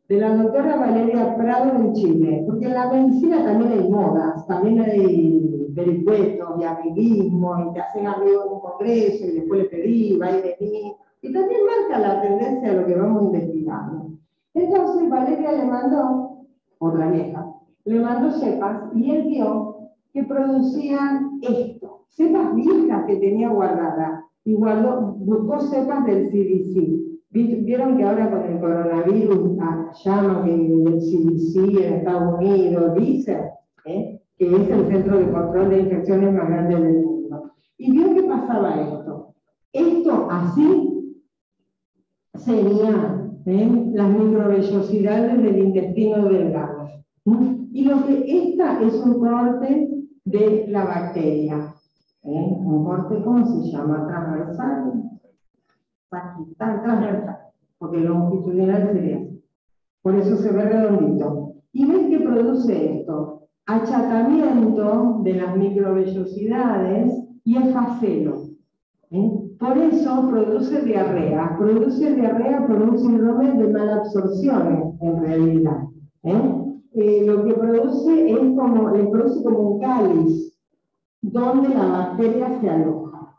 de la doctora Valeria Prado en Chile, porque en la medicina también hay modas, también hay vericuetos y amiguismo, y te hacen amigos en un congreso y después le pedí, va y vení, y también marca la tendencia de lo que vamos investigando. Entonces Valeria le mandó, otra vieja, le mandó cepas y él vio que producían esto. cepas viejas que tenía guardadas y guardó, buscó cepas del CDC. Vi- Vieron que ahora con el coronavirus llaman que el CDC en Estados Unidos dice ¿eh? que es el centro de control de infecciones más grande del mundo. Y vio que pasaba esto. Esto así serían ¿eh? las microvellosidades del intestino delgado. Y lo que esta es un corte de la bacteria. ¿eh? Un corte, ¿cómo se llama? Transversal. Transversal. Porque longitudinal sería. Por eso se ve redondito. ¿Y ves que produce esto? Achatamiento de las microvellosidades y efacelo. ¿eh? Por eso produce diarrea. Produce diarrea por un síndrome de malabsorción, en realidad. ¿eh? Eh, lo que produce es como, le produce como un cáliz, donde la bacteria se aloja.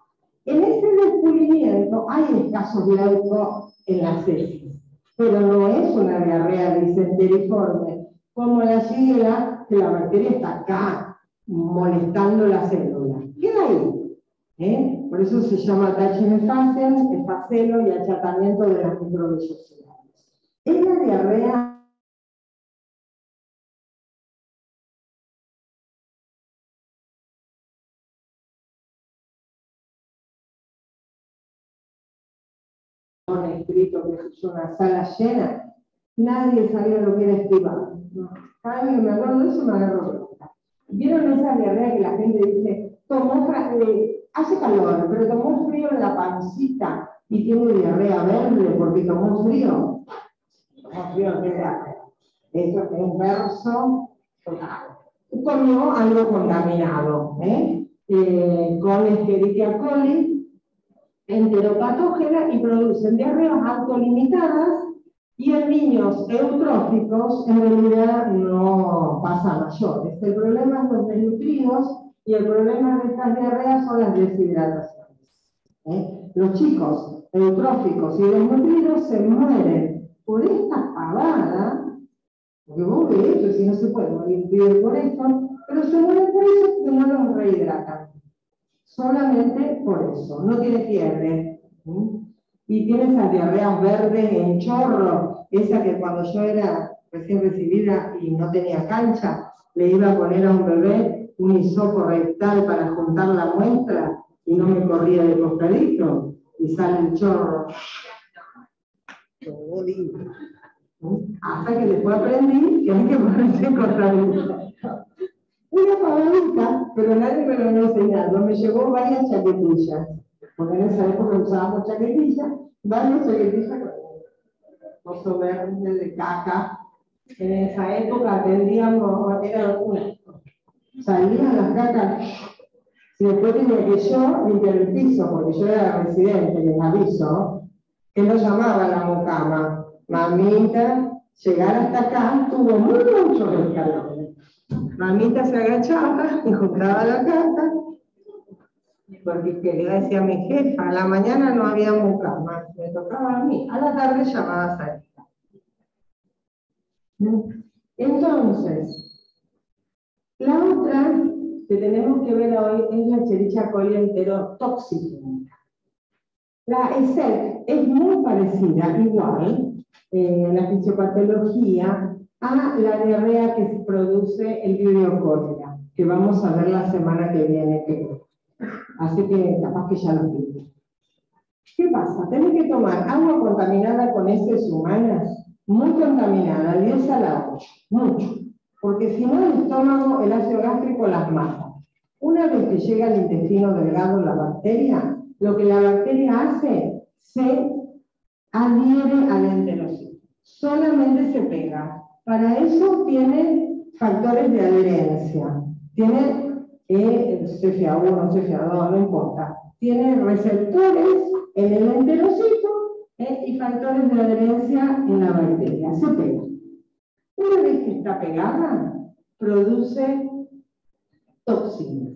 En ese descubrimiento hay escaso glauco en las heces, pero no es una diarrea disenteriforme, como la sigla que la bacteria está acá, molestando la célula. Queda ahí. ¿eh? Por eso se llama tachinofacias, efacelo y achatamiento de las microvellosidades. Es la diarrea escrito que hizo una sala llena, nadie sabía lo que era esquivar. Cada vez me acuerdo de eso me agarro. ¿Vieron esa diarrea que la gente dice, tomó, eh, hace calor, pero tomó frío en la pancita y tiene diarrea verde porque tomó frío? Tomó frío en diarrea. Eso es un verso total. Comió algo contaminado, ¿eh? Eh, con Escherichia coli, enteropatógena y producen diarreas autolimitadas y en niños eutróficos en realidad no pasa a mayores. El problema es los desnutridos y el problema de estas diarreas son las deshidrataciones. ¿eh? Los chicos eutróficos y desnutridos se mueren por esta pavada, porque vos ves esto, si no se puede morir por esto, pero se mueren por eso porque no los rehidratan solamente por eso, no tiene fiebre. Y tiene esas diarreas verdes en chorro, esa que cuando yo era recién recibida y no tenía cancha, le iba a poner a un bebé un hisopo rectal para juntar la muestra y no me corría de costadito y sale el chorro. Todo. Hasta que después aprendí que hay que ponerse costadito. Una pavadita, pero nadie me lo había enseñado. Me llevó varias chaquetillas, porque en esa época usábamos chaquetillas, varias chaquetillas con verde de caca. En esa época atendíamos, era una. Salían las cacas, y después tenía que yo limpiar el piso, porque yo era residente, les aviso, que no llamaba la mucama. Mamita, llegar hasta acá tuvo mucho escalón. Mamita se agachaba y juntaba la caca, porque que le decía a mi jefa, a la mañana no había mucama, me tocaba a mí, a la tarde llamaba a Sarita. Entonces, la otra que tenemos que ver hoy es la Escherichia coli enterotoxicémica. La ESEC es muy parecida, igual, eh, la fisiopatología, a la diarrea que se produce el vibrio que vamos a ver la semana que viene. Así que capaz que ya lo viste. ¿Qué pasa? Tenés que tomar agua contaminada con heces humanas, muy contaminada, 10 a la 8, mucho. Porque si no, el estómago, el ácido gástrico las mata. Una vez que llega al intestino delgado la bacteria, lo que la bacteria hace, se adhiere al enterocito. Solamente se pega. Para eso tiene factores de adherencia. Tiene eh, CFA1, CFA2, no importa. Tiene receptores en el enterocito eh, y factores de adherencia en la bacteria. Se pega. Una vez que está pegada, produce toxinas.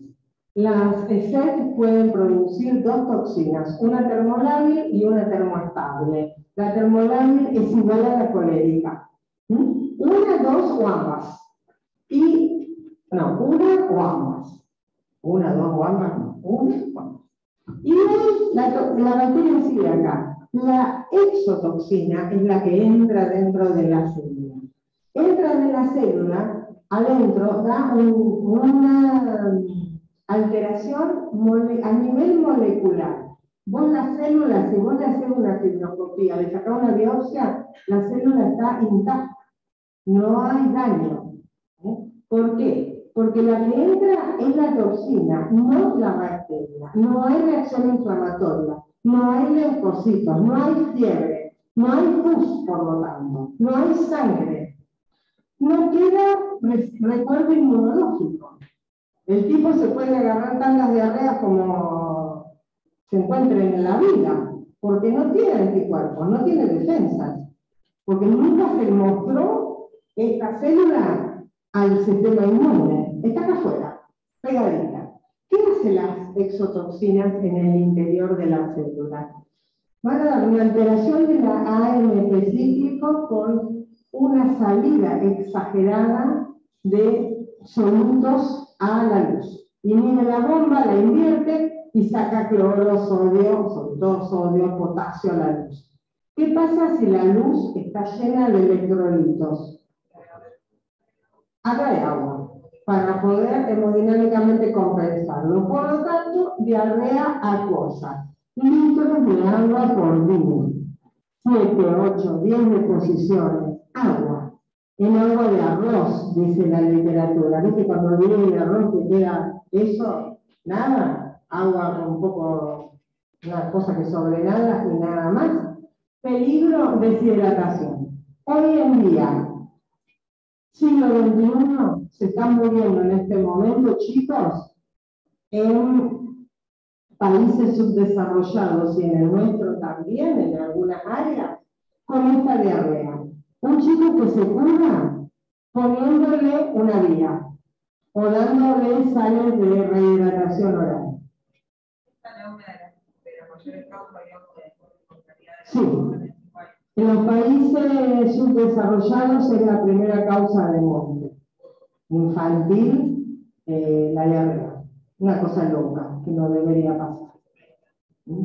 Las ESET pueden producir dos toxinas, una termolábil y una termoestable. La termolábil es igual a la colérica. ¿Mm? Una, dos o ambas. Y, no, una o ambas. Una, dos o ambas, no. Una, bueno. Y hoy la, la bacteria sigue acá. La exotoxina es la que entra dentro de la célula. Entra en la célula, adentro, da un- una alteración a nivel molecular. Vos la célula, si vos le haces una fibroscopía, le sacás una biopsia, la célula está intacta. No hay daño. ¿eh? ¿Por qué? Porque la que entra es la toxina, no la bacteria. No hay reacción inflamatoria, no hay leucocitos, no hay fiebre, no hay pus, por lo tanto, no hay sangre. No queda re- recuerdo inmunológico. El tipo se puede agarrar tantas diarreas como se encuentren en la vida, porque no tiene anticuerpos, no tiene defensas, porque nunca se mostró esta célula al sistema inmune, está acá afuera, pegadita. ¿Qué hacen las exotoxinas en el interior de la célula? Van a dar una alteración de la AMP cíclico con una salida exagerada de solutos a la luz. Y la bomba, la invierte y saca cloro, sodio, sobre todo sodio, potasio a la luz. ¿Qué pasa si la luz está llena de electrolitos? Atrae agua para poder hemodinámicamente compensarlo. Por lo tanto, diarrea acuosa. Litros de agua por día. 7, 8, 10 deposiciones. Agua. En agua de arroz, dice la literatura. ¿Viste cuando viene el arroz que queda eso? Nada. Agua con un poco, una cosa que sobrenada y nada más. Peligro deshidratación. Hoy en día, siglo XXI, se están muriendo en este momento chicos en países subdesarrollados y en el nuestro también, en algunas áreas, con esta diarrea. Un chico que se cura poniéndole una vía o dándole sales de rehidratación oral. Sí. En los países subdesarrollados es la primera causa de muerte infantil, eh, la diarrea. Una cosa loca que no debería pasar. ¿Mm?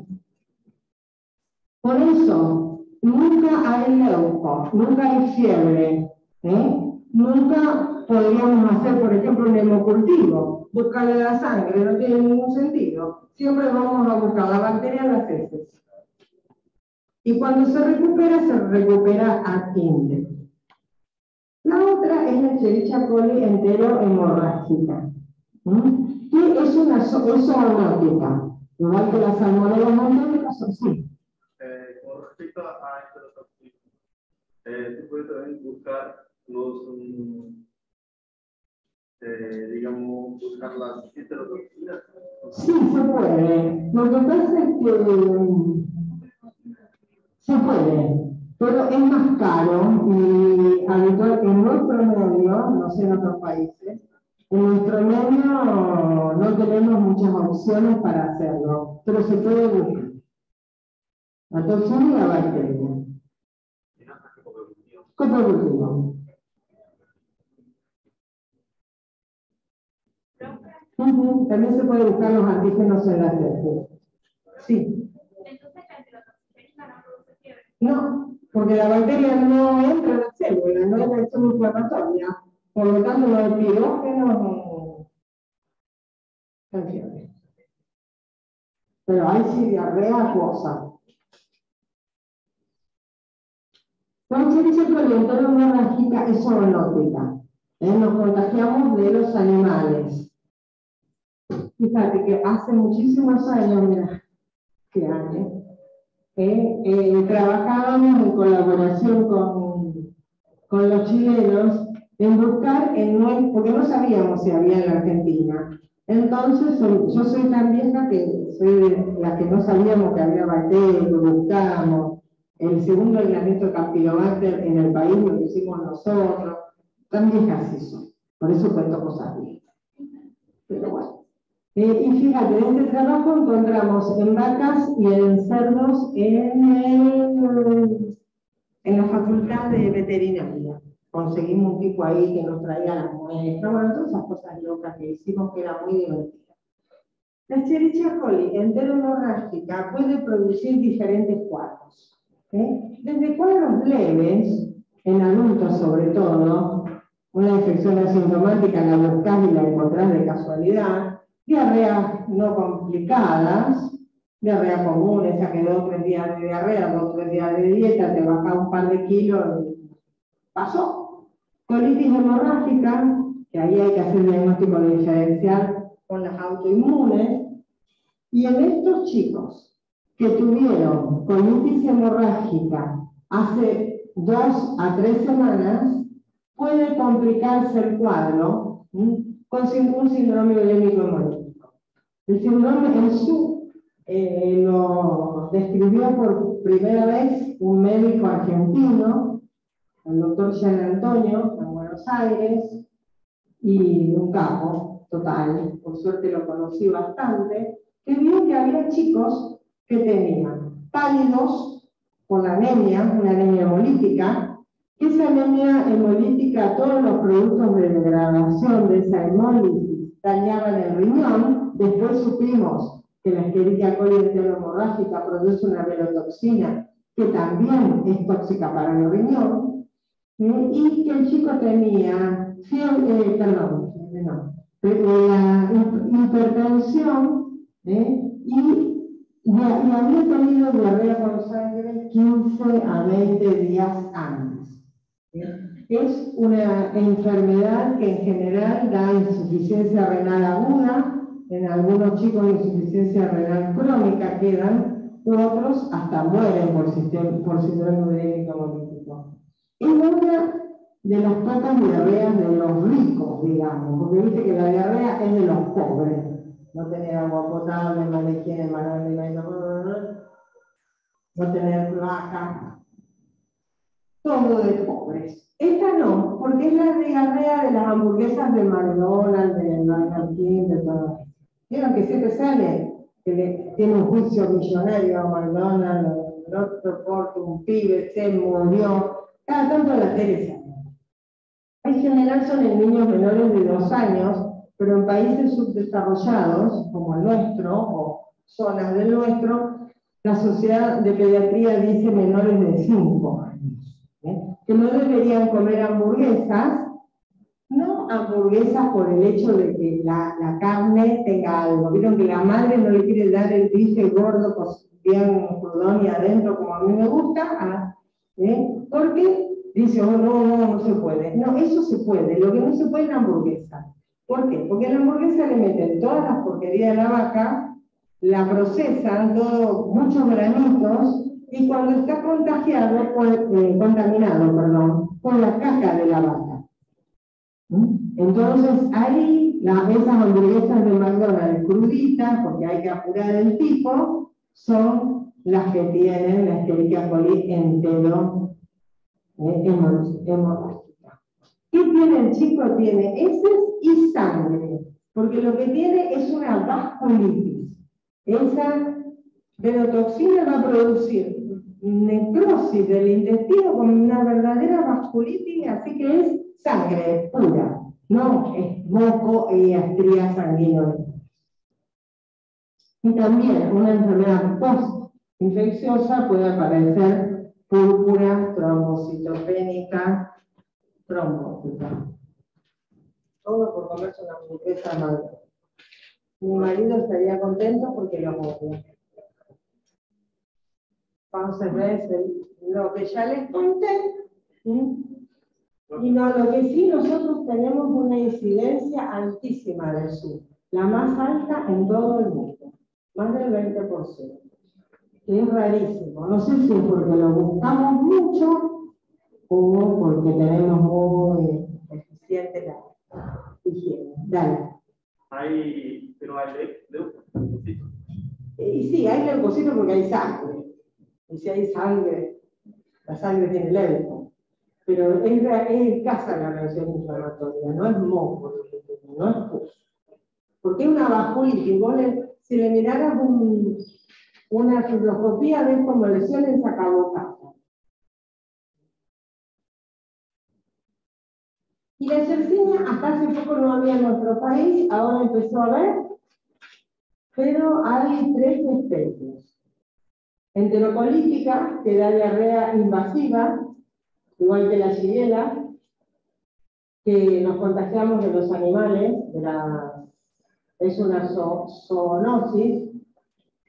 Por eso, nunca hay leuco, nunca hay fiebre, ¿eh? nunca podríamos hacer, por ejemplo, un hemocultivo, buscarle la sangre, no tiene ningún sentido. Siempre vamos a buscar la bacteria las heces. Y cuando se recupera, se recupera a quinte. La otra es la Escherichia coli entero hemorrágica, ¿m? que es una zoonótica, igual que las salmonelas endémicas, son sí. Eh, con respecto a esto de los toxinas, eh, se puede también buscar los, mm, eh, digamos, buscar las heterotoxinas. Sí, se puede. Lo que pasa es que mm, se puede, pero es más caro y habitual en nuestro medio, no sé en otros países, en nuestro medio no tenemos muchas opciones para hacerlo, pero se puede buscar. La toxina y la bacteria. Coprocultivo. Ujú, También se puede buscar los antígenos en la heces. Sí. Entonces la no produce fiebre. No, porque la bacteria no entra en la célula, no hay reacción inflamatoria. Por lo tanto, no hay pirógenos ni tensiones. Pero hay sí diarrea acuosa. La Escherichia coli hemorrágica es zoonótica. ¿eh? Nos contagiamos de los animales. Fíjate que hace muchísimos años, mira, qué años, eh, eh, trabajábamos en colaboración con, con los chilenos en buscar, en porque no sabíamos si había en la Argentina. Entonces, yo soy tan vieja que soy la que no sabíamos que había bacterias, lo buscamos. El segundo aislamiento Campylobacter en el país lo hicimos nosotros. Tan viejas eso. Por eso cuento cosas viejas. Pero bueno. Eh, y fíjate, en este trabajo encontramos en vacas y en cerdos en, el- en la facultad de veterinaria. Conseguimos un tipo ahí que nos traía las muestras, bueno, todas esas cosas locas que hicimos que era muy divertido. La Escherichia coli enterohemorrágica puede producir diferentes cuadros. ¿Eh? Desde cuadros leves, en adultos sobre todo, una infección asintomática la buscás y la encontrás de casualidad, diarreas no complicadas, diarrea común, esa que dos tres días de diarrea, dos tres días de dieta, te baja un par de kilos pasó. Colitis hemorrágica, que ahí hay que hacer diagnóstico diferencial con las autoinmunes, y en estos chicos que tuvieron colitis hemorrágica hace dos a tres semanas, puede complicarse el cuadro con un síndrome bulímico hemolítico. El síndrome en su eh, lo describió por primera vez un médico argentino, el doctor Jean Antonio, en Buenos Aires, y un capo total, por suerte lo conocí bastante, que vio que había chicos que tenían pálidos la anemia, una anemia hemolítica, esa anemia hemolítica, todos los productos de degradación de esa hemólisis dañaban el riñón, después supimos que la Escherichia coli enterohemorrágica produce una velotoxina que también es tóxica para el riñón, y que el chico tenía fiebre, eh, hipertensión ¿eh? y, y, había tenido diarrea con sangre 15 a 20 días antes. Es una enfermedad que en general da insuficiencia renal aguda, en algunos chicos insuficiencia renal crónica quedan, u otros hasta mueren por, sistema, por síndrome urémico hemolítico. Es una de las pocas diarreas de los ricos, digamos, porque viste que la diarrea es de los pobres. No tener agua potable, mala higiene, mala no tener placa, todo de pobres. Esta no, porque es la diarrea de las hamburguesas de McDonald's, de Burger King, de todo. ¿Vieron que siempre sale? Que tiene un juicio millonario a McDonald's, el otro un pibe se murió. Cada tanto la tele sale. En general son en niños menores de dos años, pero en países subdesarrollados, como el nuestro, o zonas del nuestro, la sociedad de pediatría dice menores de 5 años, ¿eh? que no deberían comer hamburguesas, no hamburguesas por el hecho de que la, la, carne tenga algo. Vieron que la madre no le quiere dar el bife gordo, bien crudón y adentro como a mí me gusta, ¿eh? porque dice, oh, no, no, no se puede. No, eso se puede, lo que no se puede es la hamburguesa. ¿Por qué? Porque en la hamburguesa le meten todas las porquerías de la vaca, la procesan, todo, muchos granitos, y cuando está contagiado, eh, contaminado, perdón, con la caca de la vaca. ¿Mm? Entonces, ahí las, esas hamburguesas de McDonald's cruditas, porque hay que apurar el tipo, son las que tienen la Escherichia coli entero eh, hemorrágica. ¿Qué tiene el chico? Tiene heces y sangre, porque lo que tiene es una vasculitis. Esa velotoxina va a producir necrosis del intestino con una verdadera vasculitis, así que es sangre pura, no es moco y estrías sanguíneas. Y también una enfermedad post-infecciosa puede aparecer púrpura, trombocitopénica, trombótica. Todo por comerse una hamburguesa madre. Mi marido estaría contento porque lo odia. Entonces, ¿ves? Lo que ya les conté. Y no, lo que sí, nosotros tenemos una incidencia altísima del sur, la más alta en todo el mundo, más del 20%. Que es rarísimo. No sé si es porque lo buscamos mucho o porque tenemos muy eficiente la higiene. Dale. Hay, pero hay leucocitos. Y sí, hay leucocitos porque hay sangre. Y si hay sangre, la sangre tiene leuco. Pero es, es escasa la reacción inflamatoria, no es moco, no es pus. Porque es una vasculitis. Vos le, si le miraras un, una fibroscopía, ves como lesiones sacabocadas. Y la yersinia hasta hace poco no había en nuestro país, ahora empezó a ver pero hay tres especies. Enterocolítica, que da diarrea invasiva, igual que la shigella, que nos contagiamos de los animales, de la, es una zo- zoonosis.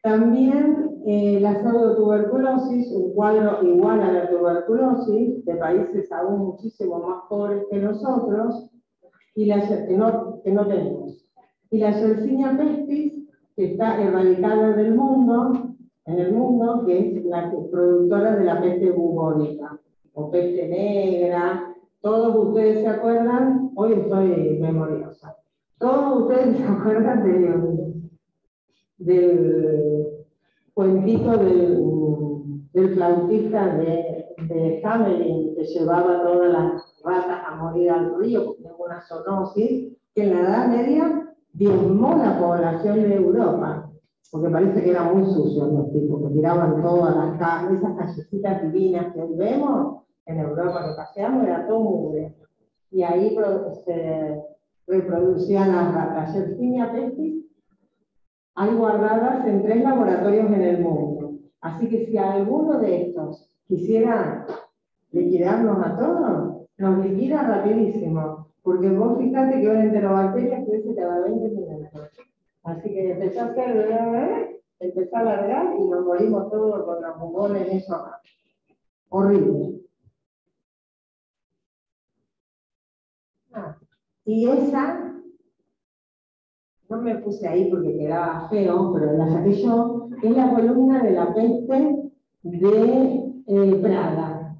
También eh, la pseudotuberculosis, un cuadro igual a la tuberculosis, de países aún muchísimo más pobres que nosotros, y la, que, no, que no tenemos. Y la Yersinia pestis, que está erradicada del mundo, en el mundo, que es la productora de la peste bubónica, o peste negra. Todos ustedes se acuerdan, hoy estoy memoriosa, todos ustedes se acuerdan del, del cuentito del, del flautista de, de Hamelin, que llevaba todas las ratas a morir al río porque una zoonosis, que en la Edad Media diezmó la población de Europa, porque parece que eran muy sucios los tipos, que tiraban todas las calles, esas callecitas divinas que hoy vemos en Europa que paseamos, era todo mugre. Y ahí se reproducían las ratas. Yersinia pestis hay guardadas en tres laboratorios en el mundo. Así que si alguno de estos quisiera liquidarnos a todos, nos liquida rapidísimo. Porque vos fíjate que una enterobacteria crece cada 20 minutos. Así que empezó a hacer, ¿eh? empezó a largar y nos morimos todos con los bubones eso. Horrible. Ah, y esa, no me puse ahí porque quedaba feo, pero la saqué yo, es la columna de la peste de eh, Praga.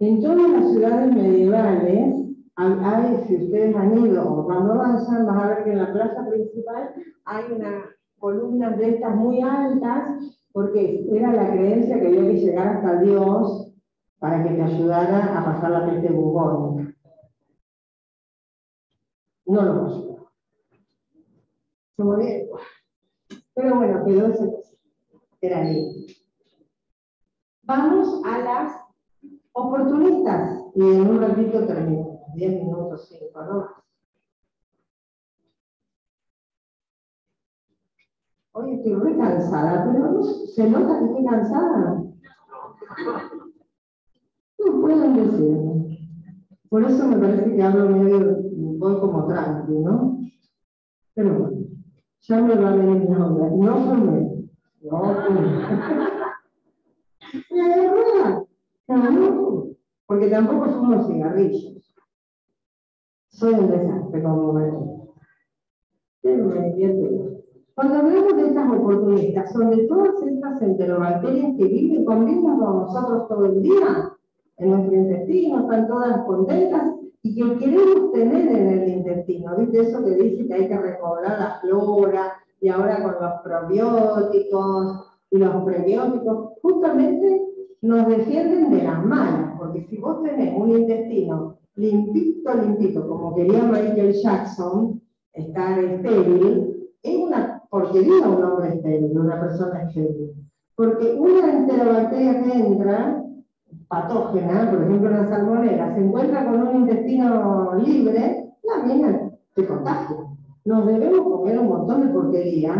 En todas las ciudades medievales, hay, hay, si ustedes han ido o cuando avanzan, vas a ver que en la plaza principal hay una columnas de estas muy altas, porque era la creencia que había que llegar hasta Dios para que te ayudara a pasar la peste bubónica. No lo pasó. Se. Pero bueno, quedó ese. Era lindo. Vamos a las oportunistas. Y en un ratito termino. 10 minutos, 5, no. Hoy estoy muy cansada, pero se nota que estoy cansada. No pueden decirme. Por eso me parece que hablo medio, voy como tranqui, ¿no? Pero bueno, ya me va a venir la onda. No fumé. No fumé. ¿Me agarró? No, porque tampoco fumo cigarrillos. Soy un desastre como me Pero me. Cuando hablamos de estas oportunistas, son de todas estas enterobacterias que viven, conviven con nosotros todo el día, en nuestro intestino, están todas contentas y que queremos tener en el intestino. ¿Viste eso que dice que hay que recobrar la flora y ahora con los probióticos y los prebióticos? Justamente nos defienden de las malas, porque si vos tenés un intestino limpito, limpito, como quería Michael Jackson, estar estéril, es una porquería un hombre estéril, una persona estéril. Porque una enterobacteria que entra, patógena, por ejemplo la salmonela, se encuentra con un intestino libre, la mina se contagia. Nos debemos comer un montón de porquerías,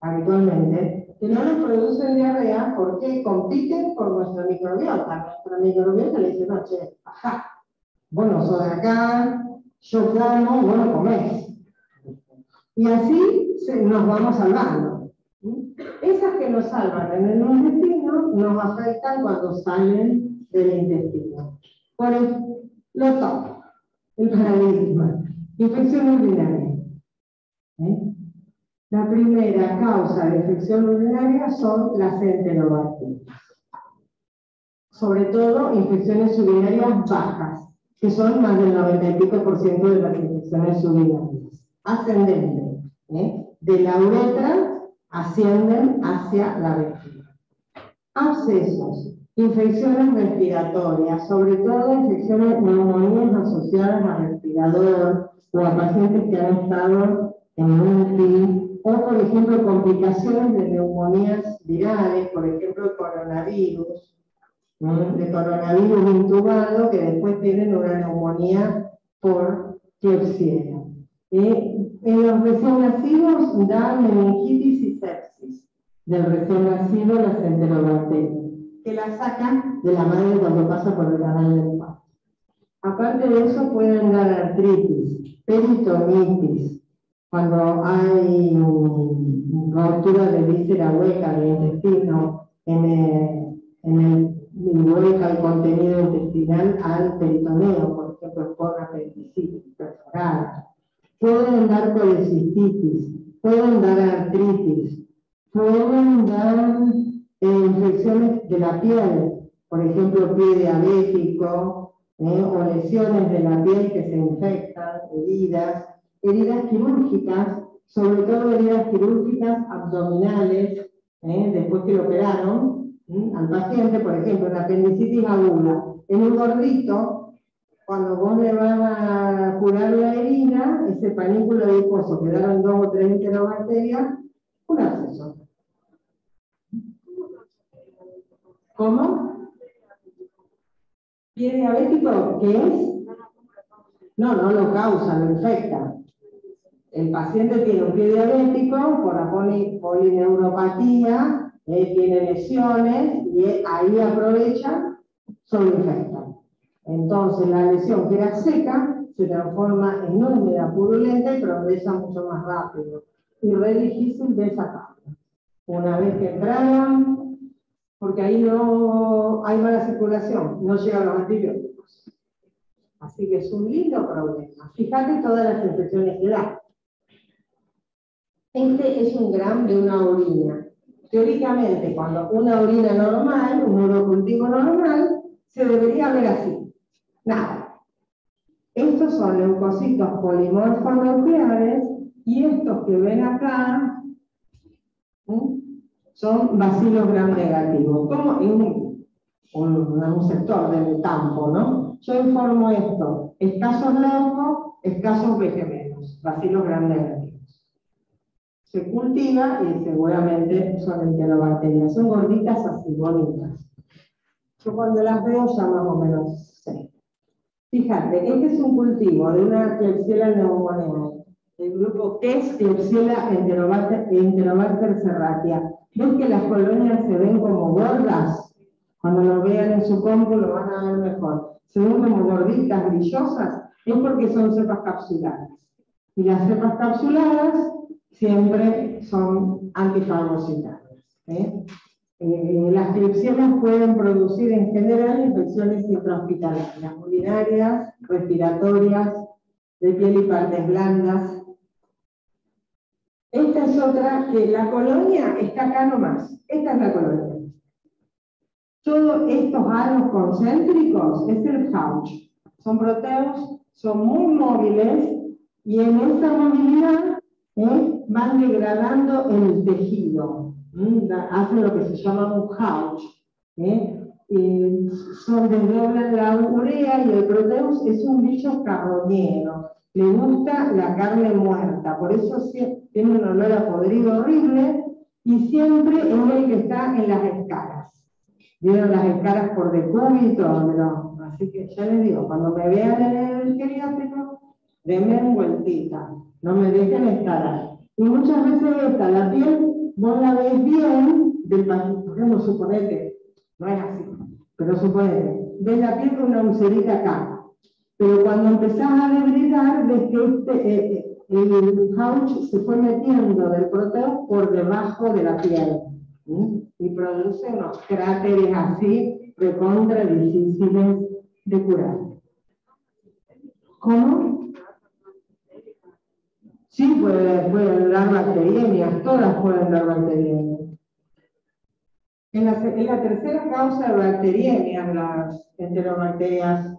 habitualmente, que no nos producen diarrea porque compiten por nuestra microbiota. Nuestra microbiota le dice, no, che, ajá, vos no sos de acá, yo como, vos no comés. Y así nos vamos salvando. Esas que nos salvan en el intestino nos afectan cuando salen del intestino. Por el, lo top, el paradigma, infección urinaria. ¿eh? La primera causa de infección urinaria son las enterobacterias. Sobre todo infecciones urinarias bajas, que son más del 90 y pico por ciento de las infecciones urinarias. Ascendente. ¿eh? De la uretra ascienden hacia la vejiga. Abscesos, infecciones respiratorias, sobre todo infecciones neumonías asociadas al respirador o a pacientes que han estado en UTI, o por ejemplo complicaciones de neumonías virales, por ejemplo coronavirus, de coronavirus intubado que después tienen una neumonía por Klebsiella. Eh, En los recién nacidos dan meningitis y sepsis. Del recién nacido las enterobacterias, que la sacan de la madre cuando pasa por el canal del parto. Aparte de eso pueden dar artritis, peritonitis, cuando hay rotura de víscera hueca del intestino, en el, en el hueca el contenido intestinal al peritoneo, por ejemplo, por apendicitis perforada. Pueden dar colecistitis, pueden dar artritis, pueden dar eh, infecciones de la piel, por ejemplo, pie diabético, eh, o lesiones de la piel que se infectan, heridas, heridas quirúrgicas, sobre todo heridas quirúrgicas abdominales, ¿eh? después que lo operaron al paciente, por ejemplo, una apendicitis aguda. En un gordito, cuando vos le vas a curar la herida, ese panículo adiposo, quedaron dos o tres enterobacterias, curarse eso. ¿Cómo? ¿Pie diabético qué es? No, no lo causa, lo infecta. El paciente tiene un pie diabético por la poli- polineuropatía, tiene lesiones y ahí aprovecha, solo infecta. Entonces la lesión que era seca se transforma en húmeda, purulenta y progresa mucho más rápido. Y re difícil de sacarla. Una vez que entraron, porque ahí no hay mala circulación, no llegan los antibióticos. Así que es un lindo problema. Fíjate todas las infecciones que da. Este es un gram de una orina. Teóricamente, cuando una orina normal, un urocultivo normal, se debería ver así. Nada. Estos son leucocitos polimorfonucleares y estos que ven acá. Son bacilos gram negativos. Como en un, sector del campo, ¿no? Yo informo esto, escasos leucos, escasos vegemelos, bacilos gram negativos se cultiva y seguramente son enterobacterias. Son gorditas así, bonitas. Yo cuando las veo ya más o menos sé. Fíjate, este es un cultivo de una Klebsiella pneumoniae, el grupo que es Klebsiella enterobacter, enterobacter serratia. ¿Ves que las colonias se ven como gordas? Cuando lo vean en su compu lo van a ver mejor. Se ven como gorditas, brillosas, es porque son cepas capsuladas. Y las cepas capsuladas siempre son antifagocitadas. ¿eh? Eh, las Klebsiellas pueden producir en general infecciones intrahospitalarias, urinarias, respiratorias, de piel y partes blandas. Es otra que la colonia está acá nomás. Esta es la colonia. Todos estos halos concéntricos es el pouch. Son proteos, son muy móviles y en esta movilidad ¿eh? van degradando el tejido, ¿m? Da- hacen lo que se llama un pouch. ¿eh? Son desdoblan la urea y el proteus es un bicho carroñero, le gusta la carne muerta, por eso tiene un olor a podrido horrible y siempre es el que está en las escalas. ¿Vieron las escalas por decúbito? Lo- Así que ya les digo, cuando me vean en el geriátrico, denme vueltita, no me dejen estar ahí. Y muchas veces esta, la piel, vos la ves bien del paciente, suponete, no es así, pero suponete, ves la piel con una ulcerita acá, pero cuando empezás a debridar, ves que este, eh, eh, el pouch se fue metiendo del proteo por debajo de la piel, y produce unos cráteres así, recontra difíciles de curar. ¿Cómo? Sí, puede- pueden dar bacteriemias, todas pueden dar bacteriemias. En la, se- en la tercera causa de bacteriemias, las enterobacterias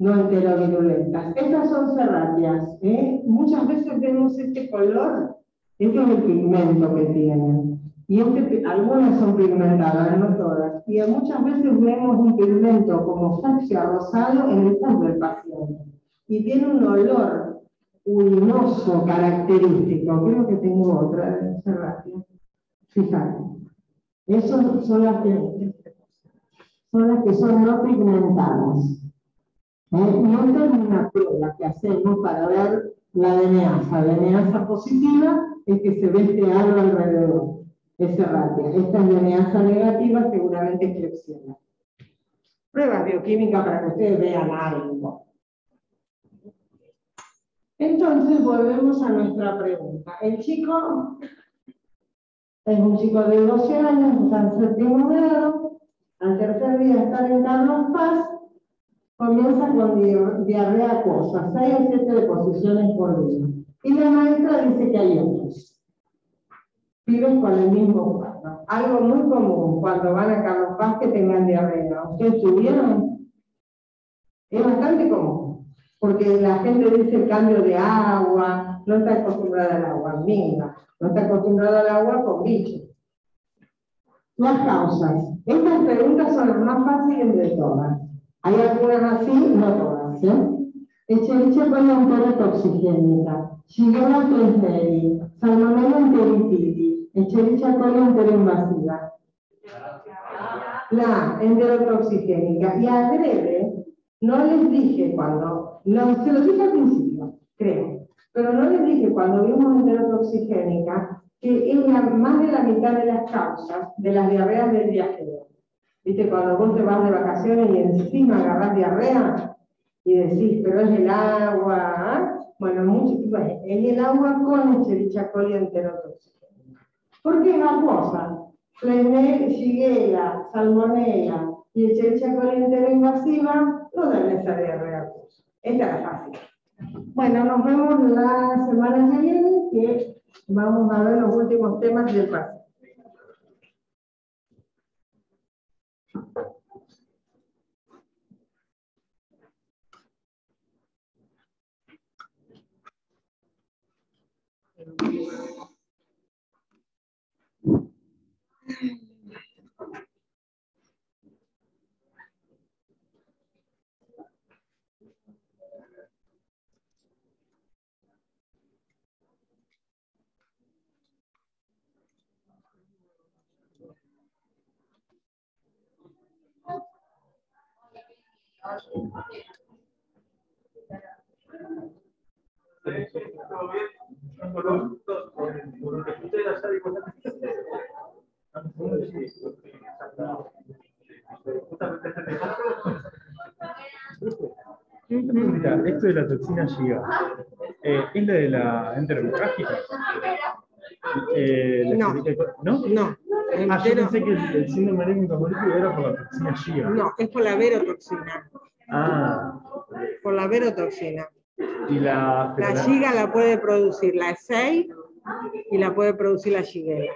no enterovirulentas. Estas son serratias. ¿eh? Muchas veces vemos este color, este es el pigmento que tienen. Y este algunas son pigmentadas, no todas. Y muchas veces vemos un pigmento como fucsia rosado en el pus del paciente. Y tiene un olor urinoso característico. Creo que tengo otra serratia. Fíjate. Esas son las que son las que son no pigmentadas. ¿Eh? Esta es una prueba que hacemos para ver la deneasa. La deneasa positiva es que se ve este halo alrededor, es errática. Esta es deneasa negativa, seguramente es Klebsiella. Pruebas bioquímicas para que ustedes vean algo. Entonces volvemos a nuestra pregunta. El chico es un chico de 12 años, está en séptimo grado, al tercer día estar en Carlos Paz, comienza con di- diarrea acuosa, 6 o 7 deposiciones por día. Y la maestra dice que hay otros. Pibes con el mismo cuadro. Algo muy común cuando van a Carlos Paz que tengan diarrea. ¿Ustedes tuvieron? Es bastante común. Porque la gente dice el cambio de agua, no está acostumbrada al agua, minga, no está acostumbrada al agua con bichos. Las causas. Estas preguntas son las más fáciles de todas. Hay algunas así, no todas. ¿eh? Echerichia coli toxigénica, Shigella pneumoniae, Salmonella enteritidis, Echerichia coli enteroinvasiva. La enterotoxigénica. Y agrede, no les dije cuando, no, se lo dije al principio, creo, pero no les dije cuando vimos enterotoxigénica que es la- más de la mitad de las causas de las diarreas del viajero. Viste, cuando vos te vas de vacaciones y encima agarrás diarrea y decís, pero es el agua, bueno, mucho, es el agua con Escherichia coli enterotoxigénica. ¿Por qué es acuosa? Shigella, Salmonella y Escherichia coli enteroinvasiva no deben esa diarrea acuosa. Esta era fácil. Bueno, nos vemos la semana que viene, que vamos a ver los últimos temas del paso. ¿Todo bien? Por lo- por lo que escuché allá, digo, Justamente este tema. Una preguntita, esto de la toxina Giga, eh, ¿es la de la enteromorrágica? Eh, No. ¿No? No, Ah, yo pensé que el, el síndrome anémico hemolítico era por la toxina Giga. no, es por la verotoxina, Ah, por la verotoxina. y la... La giga la puede producir la 6 y la puede producir la shigella.